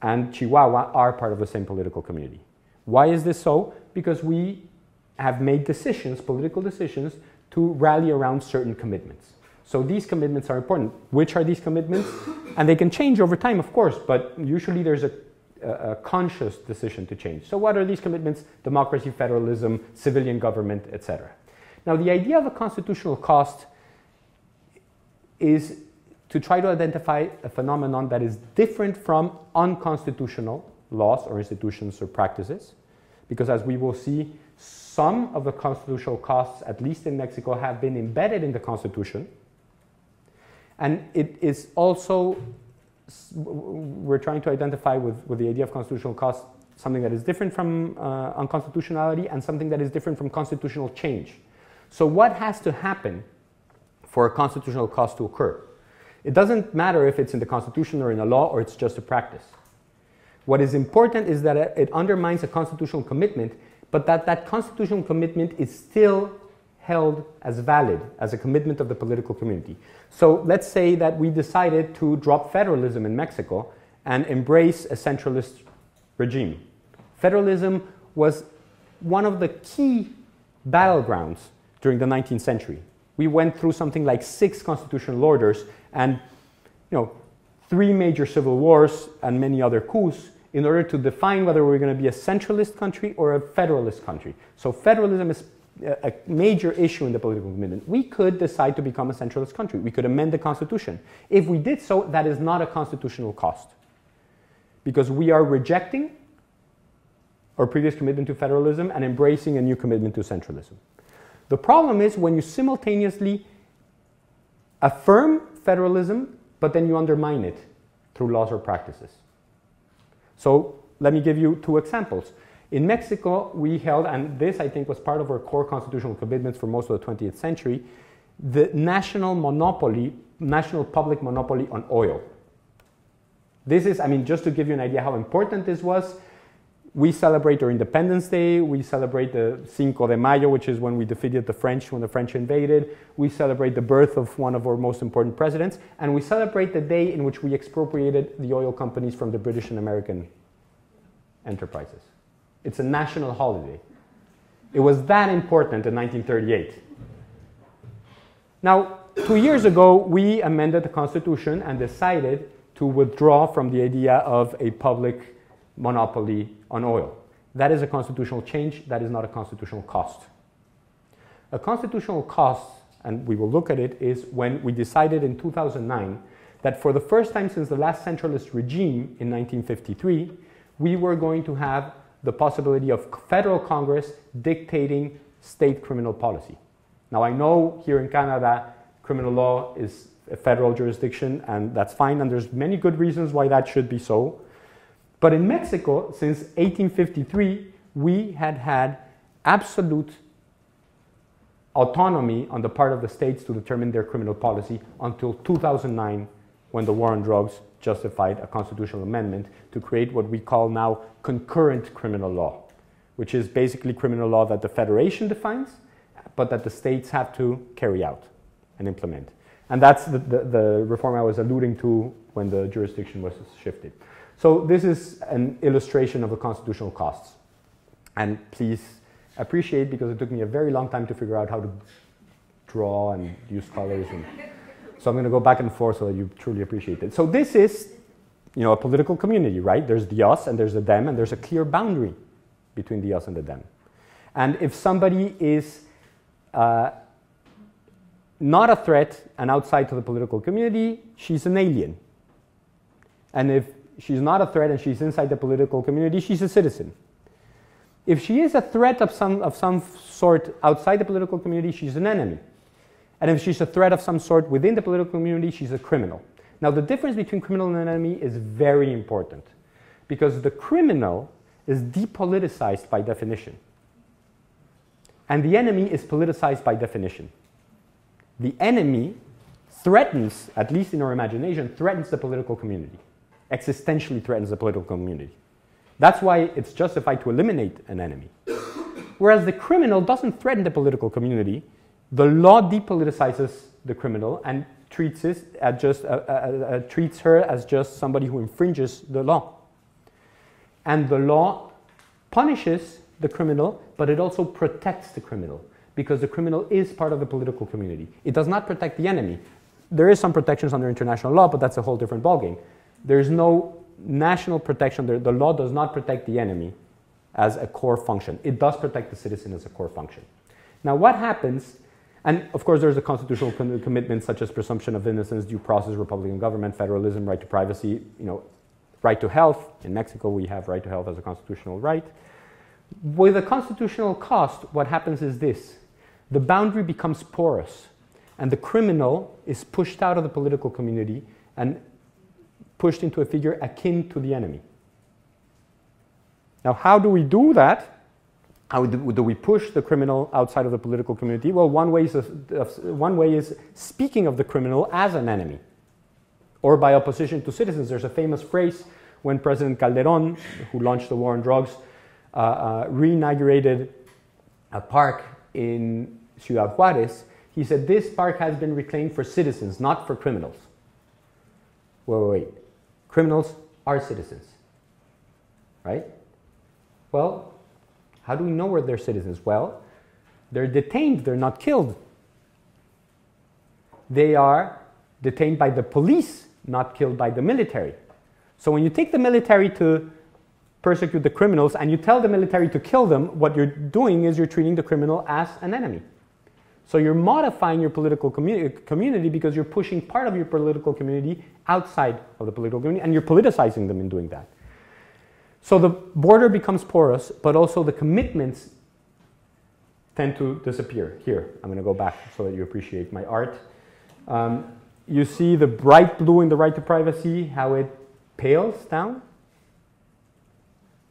and Chihuahua are part of the same political community. Why is this so? Because we have made decisions, political decisions, to rally around certain commitments. So these commitments are important. Which are these commitments? And they can change over time, of course, but usually there's a, a, conscious decision to change. So what are these commitments? Democracy, federalism, civilian government, etc. Now the idea of a constitutional cost is to try to identify a phenomenon that is different from unconstitutional laws or institutions or practices. Because as we will see, some of the constitutional costs, at least in Mexico, have been embedded in the Constitution. And it is also, we're trying to identify with, with the idea of constitutional cost something that is different from uh, unconstitutionality and something that is different from constitutional change. So, what has to happen for a constitutional cost to occur? It doesn't matter if it's in the Constitution or in a law or it's just a practice. What is important is that it undermines a constitutional commitment, but that that constitutional commitment is still held as valid as a commitment of the political community. So let's say that we decided to drop federalism in Mexico and embrace a centralist regime. Federalism was one of the key battlegrounds during the 19th century. We went through something like six constitutional orders and you know, three major civil wars and many other coups in order to define whether we're going to be a centralist country or a federalist country. So federalism is a major issue in the political movement. We could decide to become a centralist country. We could amend the constitution. If we did so, that is not a constitutional cost because we are rejecting our previous commitment to federalism and embracing a new commitment to centralism. The problem is when you simultaneously affirm federalism, but then you undermine it through laws or practices. So let me give you two examples. In Mexico, we held, and this I think was part of our core constitutional commitments for most of the 20th century, the national monopoly, national public monopoly on oil. This is, I mean, just to give you an idea how important this was, we celebrate our Independence Day. We celebrate the Cinco de Mayo, which is when we defeated the French when the French invaded. We celebrate the birth of one of our most important presidents. And we celebrate the day in which we expropriated the oil companies from the British and American enterprises. It's a national holiday. It was that important in 1938. Now, two years ago, we amended the Constitution and decided to withdraw from the idea of a public monopoly on oil. That is a constitutional change, that is not a constitutional cost. A constitutional cost, and we will look at it, is when we decided in 2009 that for the first time since the last centralist regime in 1953, we were going to have the possibility of federal Congress dictating state criminal policy. Now, I know here in Canada, criminal law is a federal jurisdiction, and that's fine, and there's many good reasons why that should be so. But in Mexico, since 1853, we had had absolute autonomy on the part of the states to determine their criminal policy until 2009, when the war on drugs justified a constitutional amendment to create what we call now concurrent criminal law, which is basically criminal law that the federation defines, but that the states have to carry out and implement. And that's the, the, the reform I was alluding to when the jurisdiction was shifted. So this is an illustration of the constitutional costs. And please appreciate, because it took me a very long time to figure out how to draw and use colors. And so I'm going to go back and forth so that you truly appreciate it. So this is, you know, a political community, right? There's the us and there's the them, and there's a clear boundary between the us and the them. And if somebody is uh, not a threat and outside to the political community, she's an alien. And if she's not a threat and she's inside the political community, she's a citizen. If she is a threat of some, of some sort outside the political community, she's an enemy. And if she's a threat of some sort within the political community, she's a criminal. Now, the difference between criminal and enemy is very important because the criminal is depoliticized by definition, and the enemy is politicized by definition. The enemy threatens, at least in our imagination, threatens the political community existentially threatens the political community. That's why it's justified to eliminate an enemy. Whereas the criminal doesn't threaten the political community, the law depoliticizes the criminal and treats, just, uh, uh, uh, treats her as just somebody who infringes the law. And the law punishes the criminal, but it also protects the criminal because the criminal is part of the political community. It does not protect the enemy. There is some protections under international law, but that's a whole different ballgame. There is no national protection. The law does not protect the enemy as a core function. It does protect the citizen as a core function. Now, what happens, and of course, there's a constitutional com- commitment such as presumption of innocence, due process, republican government, federalism, right to privacy, you know, right to health. In Mexico, we have right to health as a constitutional right. With a constitutional cost, what happens is this the boundary becomes porous, and the criminal is pushed out of the political community and pushed into a figure akin to the enemy. Now, how do we do that? How do, do we push the criminal outside of the political community? Well, one way, is, one way is speaking of the criminal as an enemy or by opposition to citizens. There's a famous phrase when President Calderon, who launched the war on drugs, uh, uh, reinaugurated a park in Ciudad Juarez. He said, This park has been reclaimed for citizens, not for criminals. Wait, wait, wait. Criminals are citizens, right? Well, how do we know where they're citizens? Well, they're detained, they're not killed. They are detained by the police, not killed by the military. So when you take the military to persecute the criminals and you tell the military to kill them, what you're doing is you're treating the criminal as an enemy. So you're modifying your political commu- community because you're pushing part of your political community outside of the political community and you're politicizing them in doing that. So the border becomes porous, but also the commitments tend to disappear. Here, I'm going to go back so that you appreciate my art. Um, you see the bright blue in the right to privacy, how it pales down?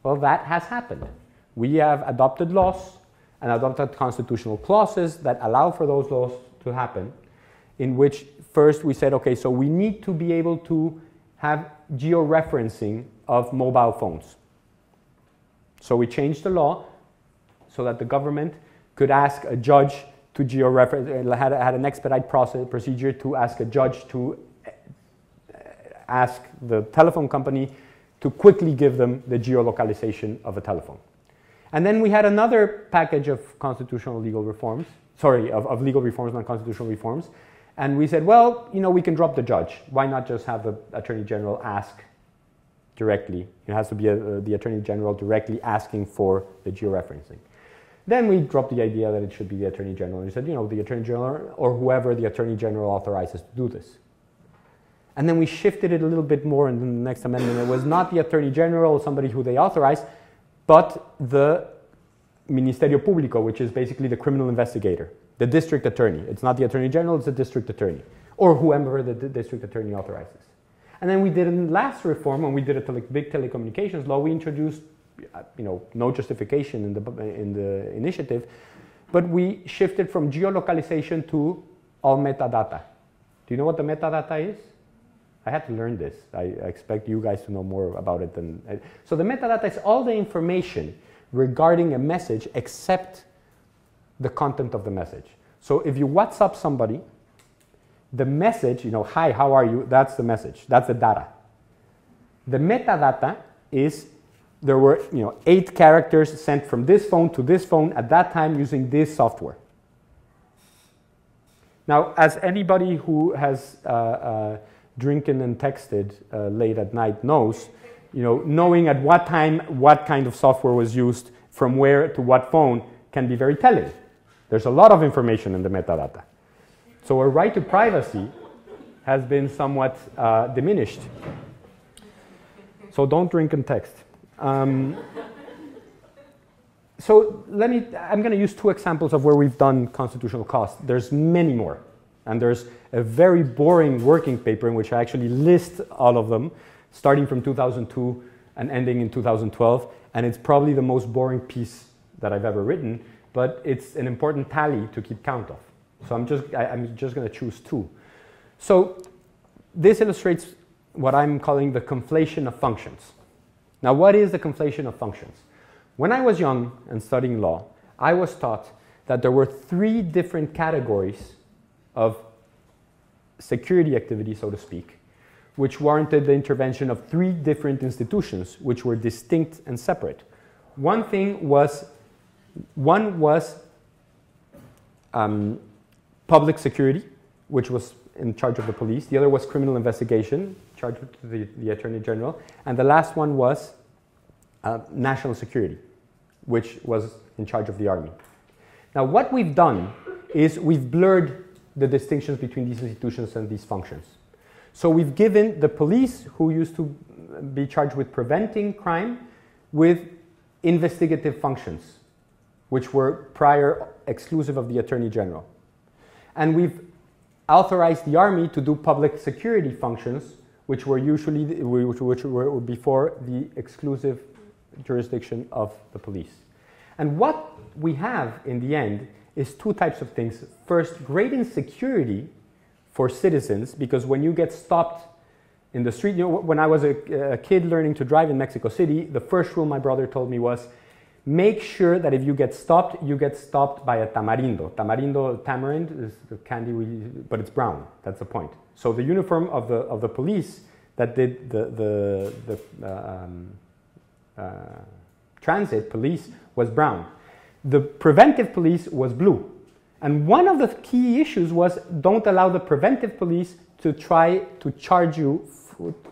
Well, that has happened. We have adopted laws and adopted constitutional clauses that allow for those laws to happen, in which first we said, okay, so we need to be able to have georeferencing of mobile phones. So we changed the law so that the government could ask a judge to georeference, uh, had, had an expedite process, procedure to ask a judge to uh, ask the telephone company to quickly give them the geolocalization of a telephone. And then we had another package of constitutional legal reforms, sorry, of, of legal reforms, non constitutional reforms. And we said, well, you know, we can drop the judge. Why not just have the attorney general ask directly. It has to be a, uh, the Attorney General directly asking for the georeferencing. Then we dropped the idea that it should be the Attorney General. And we said, you know, the Attorney General or whoever the Attorney General authorizes to do this. And then we shifted it a little bit more in the next amendment. It was not the Attorney General or somebody who they authorized, but the Ministerio Público, which is basically the criminal investigator, the district attorney. It's not the Attorney General, it's the district attorney, or whoever the district attorney authorizes. And then we did in last reform, when we did a tele big telecommunications law, we introduced, uh, you know, no justification in the, in the initiative, but we shifted from geolocalization to all metadata. Do you know what the metadata is? I had to learn this. I, expect you guys to know more about it than. I, so the metadata is all the information regarding a message except the content of the message. So if you WhatsApp somebody the message, you know, hi, how are you? That's the message. That's the data. The metadata is there were, you know, eight characters sent from this phone to this phone at that time using this software. Now, as anybody who has uh, uh, drinking and texted uh, late at night knows, you know, knowing at what time what kind of software was used from where to what phone can be very telling. There's a lot of information in the metadata. So our right to privacy has been somewhat uh, diminished. So don't drink and text. Um, so let me, I'm going to use two examples of where we've done constitutional cost. There's many more. And there's a very boring working paper in which I actually list all of them, starting from 2002 and ending in 2012. And it's probably the most boring piece that I've ever written, but it's an important tally to keep count of. So I'm just, I, am just going to choose two. So this illustrates what I'm calling the conflation of functions. Now, what is the conflation of functions? When I was young and studying law, I was taught that there were three different categories of security activity, so to speak, which warranted the intervention of three different institutions, which were distinct and separate. One thing was, one was um, public security, which was in charge of the police. The other was criminal investigation, charged with the, the attorney general. And the last one was uh, national security, which was in charge of the army. Now, what we've done is we've blurred the distinctions between these institutions and these functions. So we've given the police, who used to be charged with preventing crime, with investigative functions, which were prior exclusive of the Attorney General. And we've authorized the Army to do public security functions, which were usually, which, which were before the exclusive jurisdiction of the police. And what we have in the end is two types of things. First, great insecurity for citizens, because when you get stopped in the street, you know, when I was a, a, kid learning to drive in Mexico City, the first rule my brother told me was make sure that if you get stopped, you get stopped by a tamarindo. Tamarindo, tamarind is the candy, we, but it's brown. That's the point. So the uniform of the, of the police that did the, the, the uh, um, uh, transit police was brown. The preventive police was blue. And one of the key issues was don't allow the preventive police to try to charge you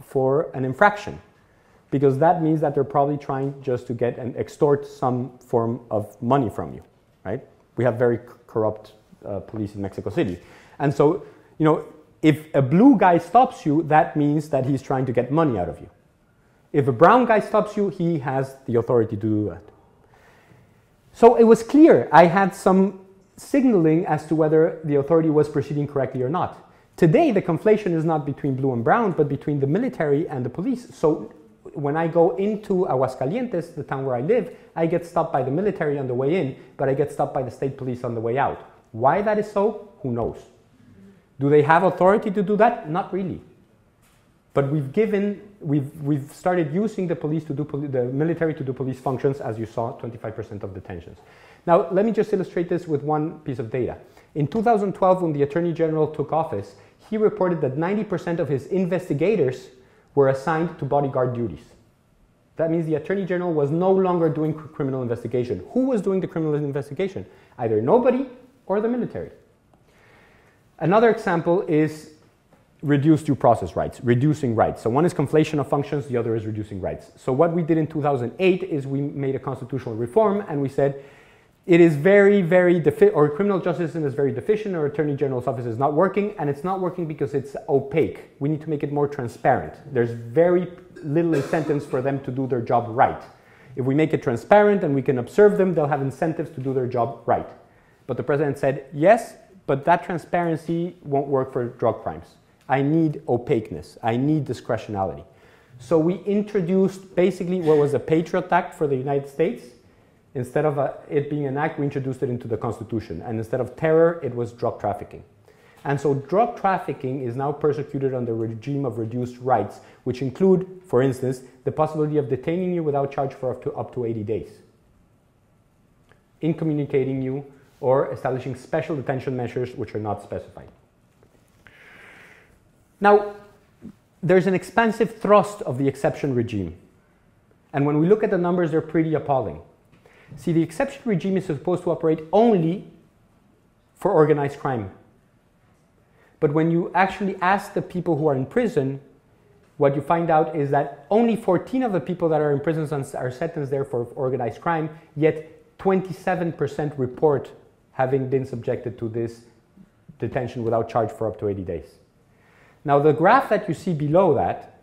for an infraction because that means that they're probably trying just to get and extort some form of money from you, right? We have very corrupt uh, police in Mexico City. And so, you know, if a blue guy stops you, that means that he's trying to get money out of you. If a brown guy stops you, he has the authority to do that. So it was clear I had some signaling as to whether the authority was proceeding correctly or not. Today, the conflation is not between blue and brown, but between the military and the police. So when I go into Aguascalientes, the town where I live, I get stopped by the military on the way in, but I get stopped by the state police on the way out. Why that is so, who knows? Do they have authority to do that? Not really. But we've given, we've, we've started using the police to do, the military to do police functions, as you saw, 25% of detentions. Now, let me just illustrate this with one piece of data. In 2012, when the Attorney General took office, he reported that 90% of his investigators were assigned to bodyguard duties. That means the Attorney General was no longer doing criminal investigation. Who was doing the criminal investigation? Either nobody or the military. Another example is reduced due process rights, reducing rights. So one is conflation of functions, the other is reducing rights. So what we did in 2008 is we made a constitutional reform and we said it is very, very deficient, or criminal justice system is very deficient, or attorney general's office is not working, and it's not working because it's opaque. We need to make it more transparent. There's very little incentives for them to do their job right. If we make it transparent and we can observe them, they'll have incentives to do their job right. But the president said, yes, but that transparency won't work for drug crimes. I need opaqueness. I need discretionality. So we introduced basically what was a Patriot Act for the United States, Instead of uh, it being an act, we introduced it into the Constitution. And instead of terror, it was drug trafficking. And so drug trafficking is now persecuted under a regime of reduced rights, which include, for instance, the possibility of detaining you without charge for up to, up to 80 days, incommunicating you, or establishing special detention measures which are not specified. Now, there's an expansive thrust of the exception regime. And when we look at the numbers, they're pretty appalling. See, the exception regime is supposed to operate only for organized crime. But when you actually ask the people who are in prison, what you find out is that only 14 of the people that are in prison are sentenced there for organized crime, yet 27% report having been subjected to this detention without charge for up to 80 days. Now, the graph that you see below that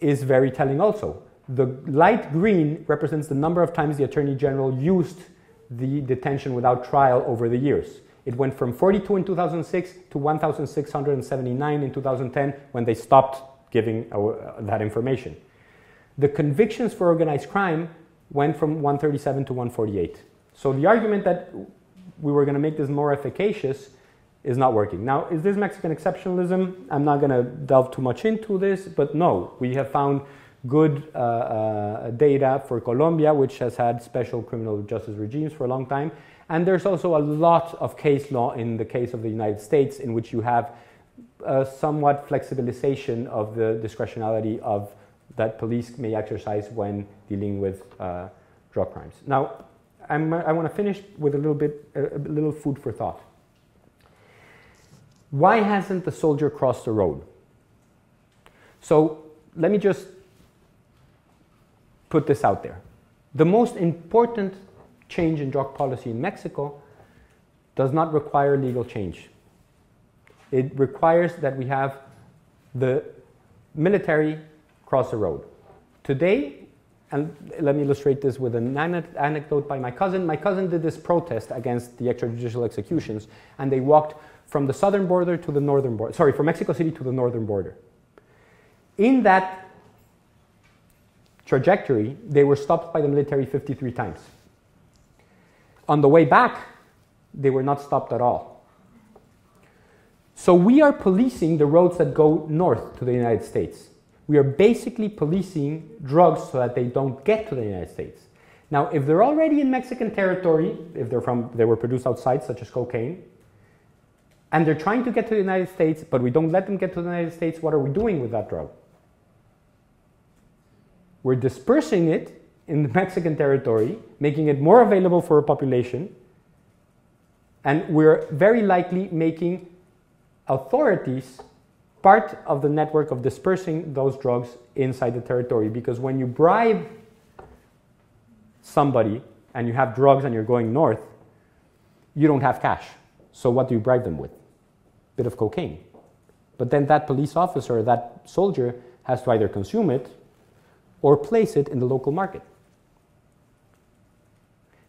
is very telling also. The light green represents the number of times the Attorney General used the detention without trial over the years. It went from 42 in 2006 to 1,679 in 2010 when they stopped giving uh, that information. The convictions for organized crime went from 137 to 148. So the argument that we were going to make this more efficacious is not working. Now, is this Mexican exceptionalism? I'm not going to delve too much into this, but no, we have found good uh, uh, data for Colombia, which has had special criminal justice regimes for a long time. And there's also a lot of case law in the case of the United States in which you have a somewhat flexibilization of the discretionality of that police may exercise when dealing with uh, drug crimes. Now, I'm, i want to finish with a little bit, a, a little food for thought. Why hasn't the soldier crossed the road? So let me just put this out there. The most important change in drug policy in Mexico does not require legal change. It requires that we have the military cross the road. Today, and let me illustrate this with an anecdote by my cousin. My cousin did this protest against the extrajudicial executions, and they walked from the southern border to the northern border, sorry, from Mexico City to the northern border. In that trajectory, they were stopped by the military 53 times. On the way back, they were not stopped at all. So we are policing the roads that go north to the United States. We are basically policing drugs so that they don't get to the United States. Now, if they're already in Mexican territory, if they're from, they were produced outside, such as cocaine, and they're trying to get to the United States, but we don't let them get to the United States, what are we doing with that drug? We're dispersing it in the Mexican territory, making it more available for a population, and we're very likely making authorities part of the network of dispersing those drugs inside the territory. Because when you bribe somebody and you have drugs and you're going north, you don't have cash. So what do you bribe them with? Bit of cocaine. But then that police officer that soldier has to either consume it or place it in the local market.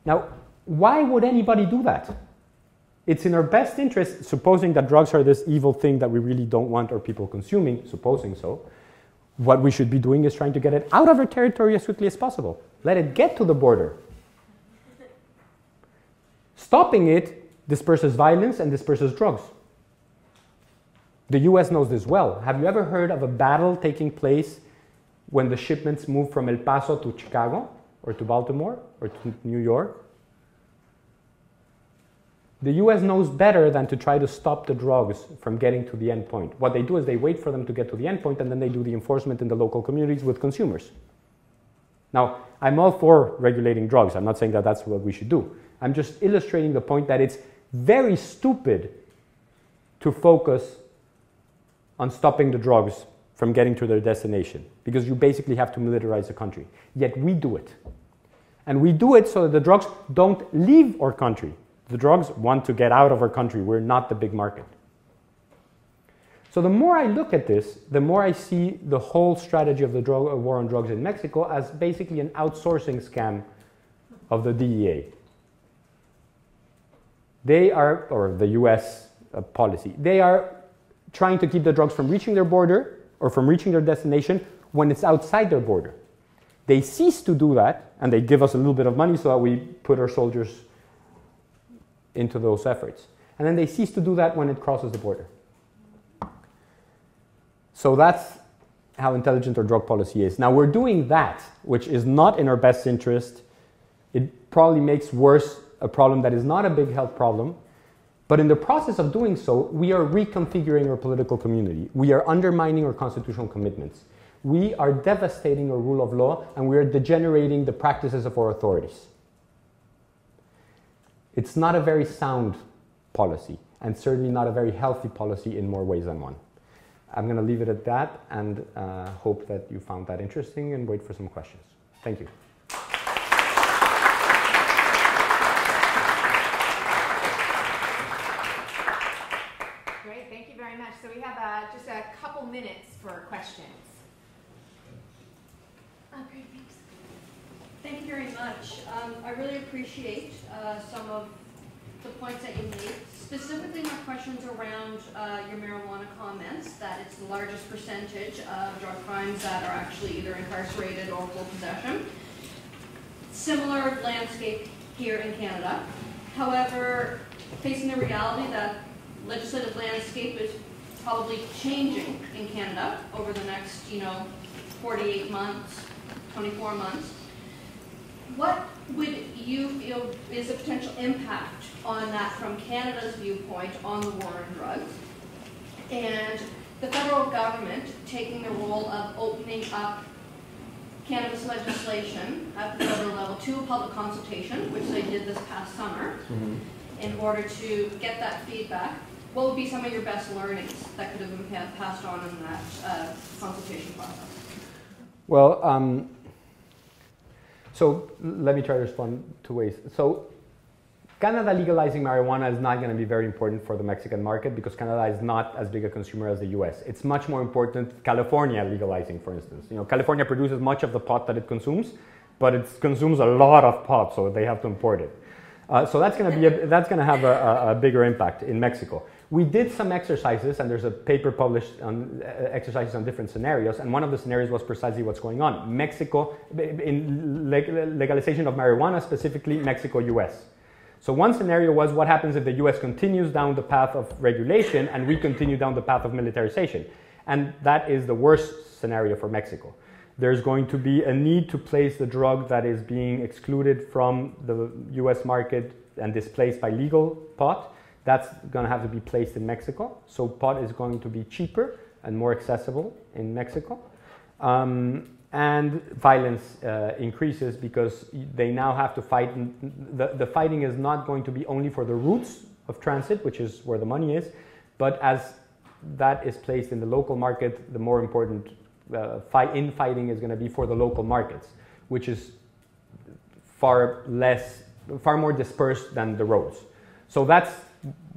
Now, why would anybody do that? It's in our best interest, supposing that drugs are this evil thing that we really don't want our people consuming, supposing so, what we should be doing is trying to get it out of our territory as quickly as possible. Let it get to the border. Stopping it disperses violence and disperses drugs. The US knows this well. Have you ever heard of a battle taking place when the shipments move from El Paso to Chicago or to Baltimore or to New York? The US knows better than to try to stop the drugs from getting to the end point. What they do is they wait for them to get to the end point and then they do the enforcement in the local communities with consumers. Now, I'm all for regulating drugs. I'm not saying that that's what we should do. I'm just illustrating the point that it's very stupid to focus on stopping the drugs from getting to their destination because you basically have to militarize the country. Yet we do it. And we do it so that the drugs don't leave our country. The drugs want to get out of our country. We're not the big market. So the more I look at this, the more I see the whole strategy of the drug, uh, war on drugs in Mexico as basically an outsourcing scam of the DEA. They are, or the US uh, policy, they are trying to keep the drugs from reaching their border or from reaching their destination when it's outside their border. They cease to do that, and they give us a little bit of money so that we put our soldiers into those efforts. And then they cease to do that when it crosses the border. So that's how intelligent our drug policy is. Now we're doing that, which is not in our best interest. It probably makes worse a problem that is not a big health problem. But in the process of doing so, we are reconfiguring our political community. We are undermining our constitutional commitments. We are devastating our rule of law and we are degenerating the practices of our authorities. It's not a very sound policy, and certainly not a very healthy policy in more ways than one. I'm going to leave it at that and uh, hope that you found that interesting and wait for some questions. Thank you. Great, thank you very much. So we have uh, just a couple minutes questions. Thank you very much. Um, I really appreciate uh, some of the points that you made. Specifically, my questions around uh, your marijuana comments, that it's the largest percentage of drug crimes that are actually either incarcerated or full possession. Similar landscape here in Canada. However, facing the reality that legislative landscape is probably changing in Canada over the next, you know, 48 months, 24 months. What would you feel is a potential impact on that from Canada's viewpoint on the war on drugs? And the federal government taking the role of opening up cannabis legislation at the federal level to a public consultation, which they did this past summer, Mm-hmm. in order to get that feedback. What would be some of your best learnings that could have been passed on in that uh, consultation process? Well, um, so let me try to respond two ways. So Canada legalizing marijuana is not going to be very important for the Mexican market because Canada is not as big a consumer as the US. It's much more important California legalizing, for instance. You know, California produces much of the pot that it consumes, but it consumes a lot of pot, so they have to import it. Uh, so that's going to be a, that's going to have a, a, a, bigger impact in Mexico. We did some exercises, and there's a paper published on uh, exercises on different scenarios, and one of the scenarios was precisely what's going on. Mexico, in leg, legalization of marijuana, specifically Mexico-U.S. So one scenario was what happens if the U.S. continues down the path of regulation and we continue down the path of militarization, and that is the worst scenario for Mexico there's going to be a need to place the drug that is being excluded from the US market and displaced by legal pot. That's going to have to be placed in Mexico. So pot is going to be cheaper and more accessible in Mexico. Um, and violence uh, increases because they now have to fight. The, the fighting is not going to be only for the routes of transit, which is where the money is, but as that is placed in the local market, the more important uh, fight, infighting is going to be for the local markets, which is far less, far more dispersed than the roads. So that's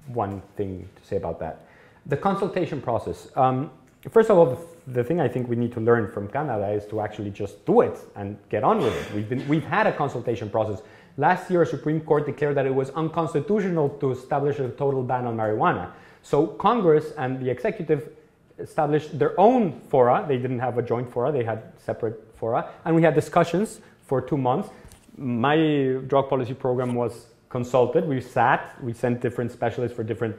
one thing to say about that. The consultation process. Um, first of all, the, the, thing I think we need to learn from Canada is to actually just do it and get on with it. We've, been, we've had a consultation process. Last year, Supreme Court declared that it was unconstitutional to establish a total ban on marijuana. So Congress and the executive established their own fora. They didn't have a joint fora, they had separate fora. And we had discussions for two months. My drug policy program was consulted. We sat, we sent different specialists for different,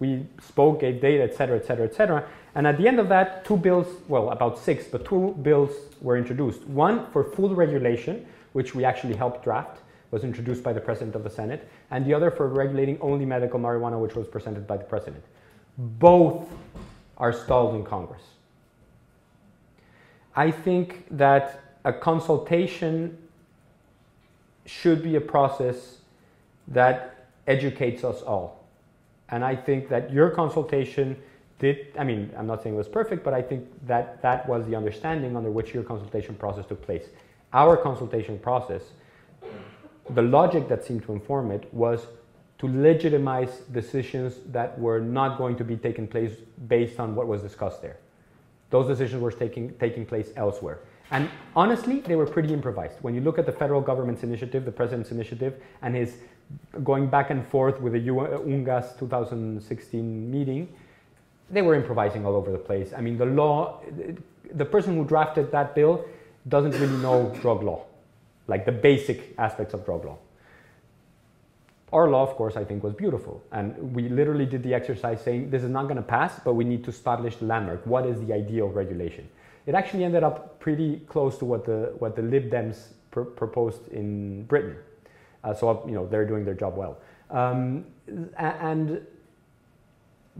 we spoke, gave data, et cetera, et cetera, et cetera. And at the end of that, two bills, well, about six, but two bills were introduced. One for full regulation, which we actually helped draft, was introduced by the President of the Senate, and the other for regulating only medical marijuana, which was presented by the President. Both are stalled in Congress. I think that a consultation should be a process that educates us all. And I think that your consultation did, I mean, I'm not saying it was perfect, but I think that that was the understanding under which your consultation process took place. Our consultation process, the logic that seemed to inform it was to legitimize decisions that were not going to be taken place based on what was discussed there. Those decisions were taking, taking place elsewhere. And honestly, they were pretty improvised. When you look at the federal government's initiative, the president's initiative, and his going back and forth with the uh, UNGAS 2016 meeting, they were improvising all over the place. I mean, the law, the person who drafted that bill doesn't really know drug law, like the basic aspects of drug law. Our law, of course, I think was beautiful. And we literally did the exercise saying this is not going to pass, but we need to establish the landmark. What is the ideal regulation? It actually ended up pretty close to what the, what the Lib Dems pr proposed in Britain. Uh, so, you know, they're doing their job well. Um, and,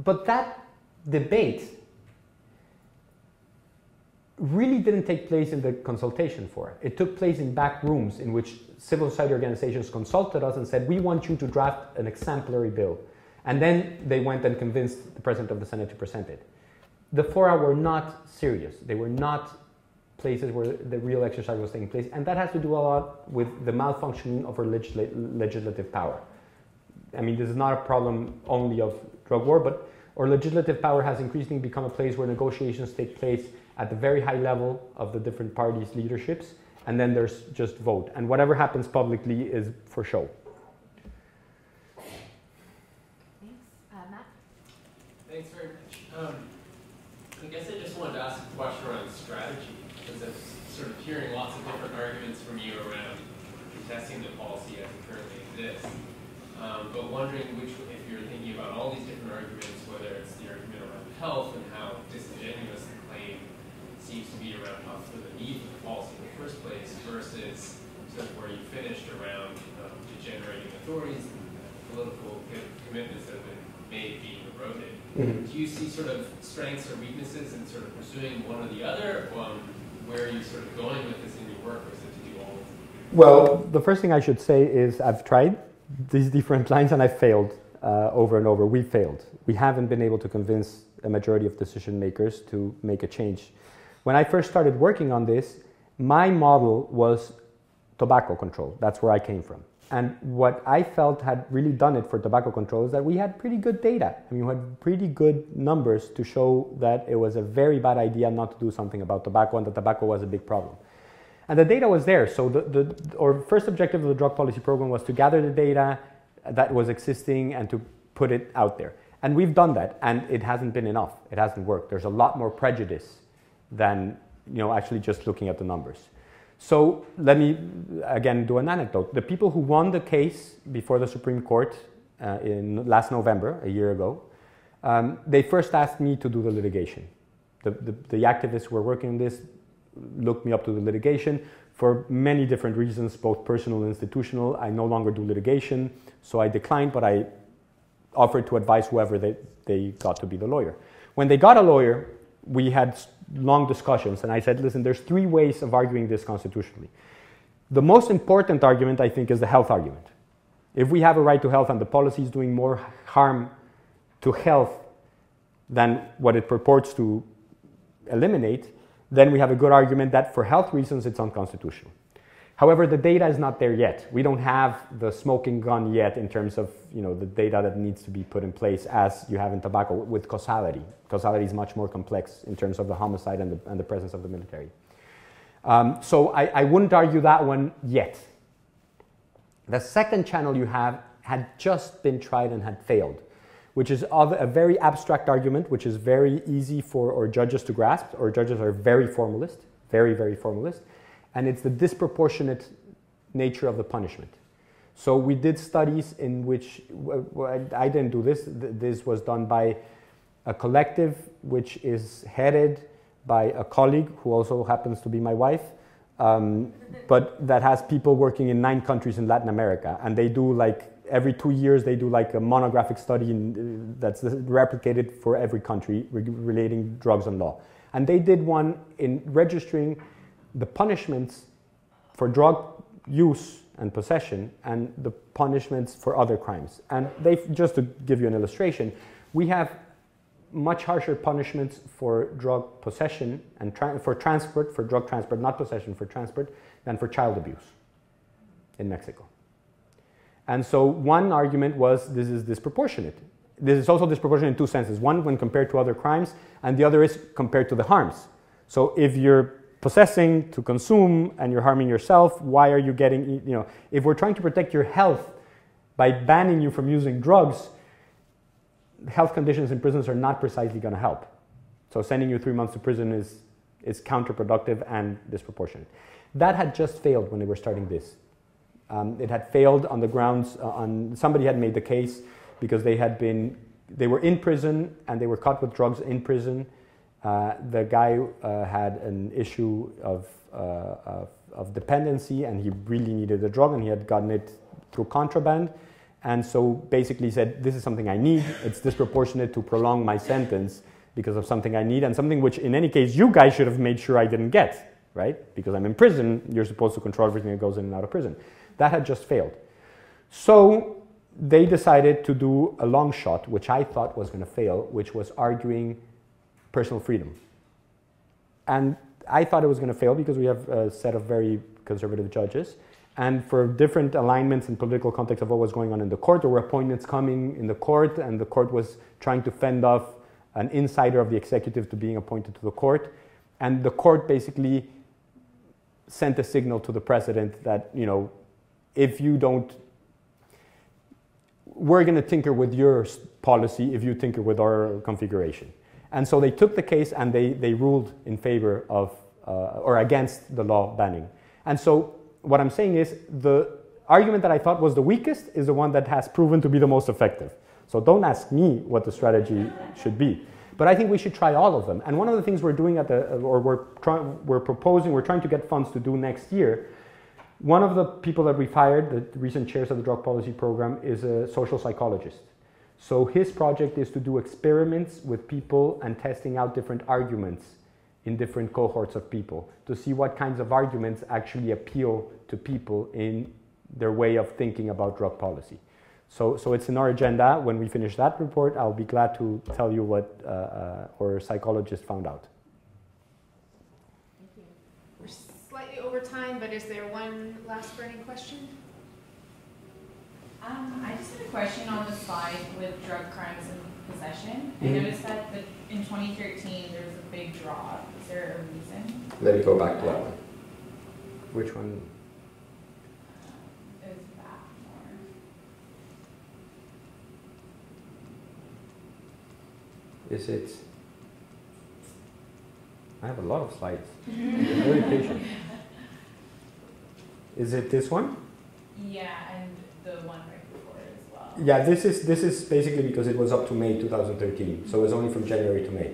but that debate really didn't take place in the consultation for it. It took place in back rooms in which civil society organizations consulted us and said, we want you to draft an exemplary bill. And then they went and convinced the president of the Senate to present it. The fora were not serious. They were not places where the real exercise was taking place. And that has to do a lot with the malfunctioning of our legislative power. I mean, this is not a problem only of drug war, but our legislative power has increasingly become a place where negotiations take place at the very high level of the different parties' leaderships, and then there's just vote. And whatever happens publicly is for show. Thanks. Uh, Matt? Thanks very much. Um, I guess I just wanted to ask a question around strategy, because I'm sort of hearing lots of different arguments from you around contesting the policy as it currently exists. Um, but wondering which, if you're thinking about all these different arguments, whether it's the argument around health and how disingenuous the claim seems to be around health for the need for the policy in the first place versus sort of where you finished around um, degenerating authorities and political commitments that have been made being eroded. Mm-hmm. Do you see sort of strengths or weaknesses in sort of pursuing one or the other? Um, where are you sort of going with this in your work, or is it to do all of? Well, the first thing I should say is I've tried these different lines and I failed uh, over and over. We failed. We haven't been able to convince a majority of decision makers to make a change. When I first started working on this, my model was tobacco control. That's where I came from. And what I felt had really done it for tobacco control is that we had pretty good data. I mean, we had pretty good numbers to show that it was a very bad idea not to do something about tobacco and that tobacco was a big problem. And the data was there. So the, the our first objective of the drug policy program was to gather the data that was existing and to put it out there. And we've done that, and it hasn't been enough. It hasn't worked. There's a lot more prejudice than you know actually just looking at the numbers. So let me again do an anecdote. The people who won the case before the Supreme Court uh, in last November, a year ago, um, they first asked me to do the litigation. The, the, the activists who were working on this looked me up to the litigation for many different reasons, both personal and institutional. I no longer do litigation, so I declined, but I offered to advise whoever they, they got to be the lawyer. When they got a lawyer, we had long discussions, and I said, listen, there's three ways of arguing this constitutionally. The most important argument, I think, is the health argument. If we have a right to health and the policy is doing more harm to health than what it purports to eliminate, then we have a good argument that for health reasons it's unconstitutional. However, the data is not there yet. We don't have the smoking gun yet in terms of you know, the data that needs to be put in place as you have in tobacco with causality. Causality is much more complex in terms of the homicide and the, and the presence of the military. Um, so I, I wouldn't argue that one yet. The second channel you have had just been tried and had failed, which is a very abstract argument, which is very easy for our judges to grasp. Our judges are very formalist, very, very formalist and it's the disproportionate nature of the punishment. So we did studies in which, I didn't do this, this was done by a collective which is headed by a colleague who also happens to be my wife, um, but that has people working in nine countries in Latin America. And they do like, every two years, they do like a monographic study in, uh, that's replicated for every country relating drugs and law. And they did one in registering the punishments for drug use and possession and the punishments for other crimes. And they, just to give you an illustration, we have much harsher punishments for drug possession and tra for transport, for drug transport, not possession, for transport, than for child abuse in Mexico. And so one argument was this is disproportionate. This is also disproportionate in two senses. One, when compared to other crimes, and the other is compared to the harms. So if you're possessing to consume and you're harming yourself, why are you getting, you know, if we're trying to protect your health by banning you from using drugs, health conditions in prisons are not precisely going to help. So sending you three months to prison is, is counterproductive and disproportionate. That had just failed when they were starting this. Um, it had failed on the grounds, uh, on somebody had made the case because they had been, they were in prison and they were caught with drugs in prison uh, the guy uh, had an issue of, uh, of, of, dependency and he really needed a drug and he had gotten it through contraband. And so basically said, this is something I need. It's disproportionate to prolong my sentence because of something I need and something which in any case you guys should have made sure I didn't get, right? Because I'm in prison, you're supposed to control everything that goes in and out of prison. That had just failed. So they decided to do a long shot, which I thought was going to fail, which was arguing personal freedom. And I thought it was going to fail because we have a set of very conservative judges. And for different alignments and political context of what was going on in the court, there were appointments coming in the court, and the court was trying to fend off an insider of the executive to being appointed to the court. And the court basically sent a signal to the president that, you know, if you don't, we're going to tinker with your policy if you tinker with our configuration. And so they took the case and they, they ruled in favor of uh, or against the law banning. And so what I'm saying is the argument that I thought was the weakest is the one that has proven to be the most effective. So don't ask me what the strategy should be. But I think we should try all of them. And one of the things we're doing at the, or we're, trying, we're proposing, we're trying to get funds to do next year. One of the people that we've hired, the recent chairs of the drug policy program, is a social psychologist. So his project is to do experiments with people and testing out different arguments in different cohorts of people to see what kinds of arguments actually appeal to people in their way of thinking about drug policy. So, so it's in our agenda. When we finish that report, I'll be glad to tell you what uh, uh, our psychologist found out. Thank you. We're slightly over time, but is there one last burning question? Um, I just had a question on the slide with drug crimes and possession. I Mhm. noticed that the, in 2013 there was a big drop. Is there a reason? Let me go back to that one. Which one? It was back. Is it? I have a lot of slides. Very patient. Is it this one? Yeah, and the one right before it as well. Yeah, this is this is basically because it was up to May 2013, so it was only from January to May.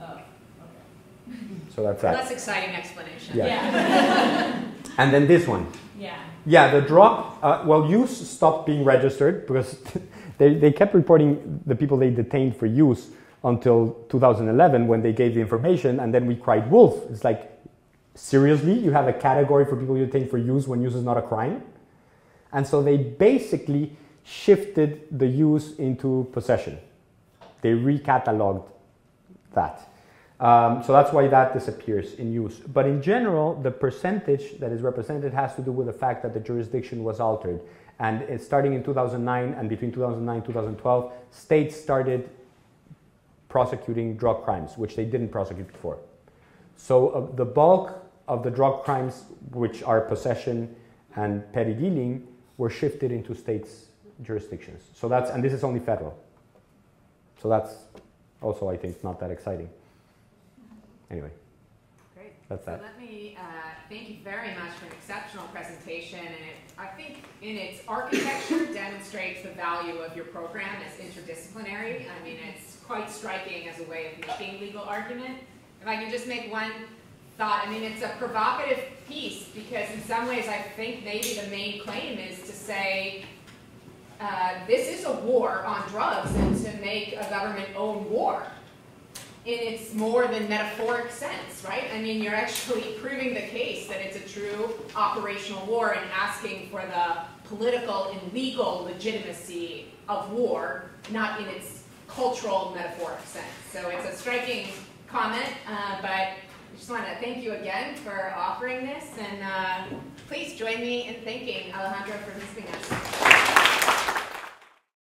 Oh, okay. So that's that. Less exciting explanation. Yeah. Yeah. And then this one. yeah. Yeah, the drop. Uh, well, use stopped being registered because they, they kept reporting the people they detained for use until 2011 when they gave the information, and then we cried wolf. It's like, seriously, you have a category for people you detain for use when use is not a crime? And so they basically shifted the use into possession. They recatalogued that. Um, so that's why that disappears in use. But in general, the percentage that is represented has to do with the fact that the jurisdiction was altered. And starting in 2009 and between 2009 and 2012, states started prosecuting drug crimes, which they didn't prosecute before. So uh, the bulk of the drug crimes, which are possession and petty dealing, were shifted into states' jurisdictions. So that's, and this is only federal. So that's also, I think, not that exciting. Anyway, Great. That's so that. let me uh, thank you very much for an exceptional presentation, and it, I think in its architecture demonstrates the value of your program as interdisciplinary. I mean, it's quite striking as a way of making legal argument. If I can just make one thought, I mean, it's a provocative piece because in some ways I think maybe the main claim is to say uh, this is a war on drugs and to make a government own war in its more than metaphoric sense, right? I mean, you're actually proving the case that it's a true operational war and asking for the political and legal legitimacy of war, not in its cultural metaphoric sense. So it's a striking comment, uh, but I just want to thank you again for offering this, and uh, please join me in thanking Alejandro for visiting us.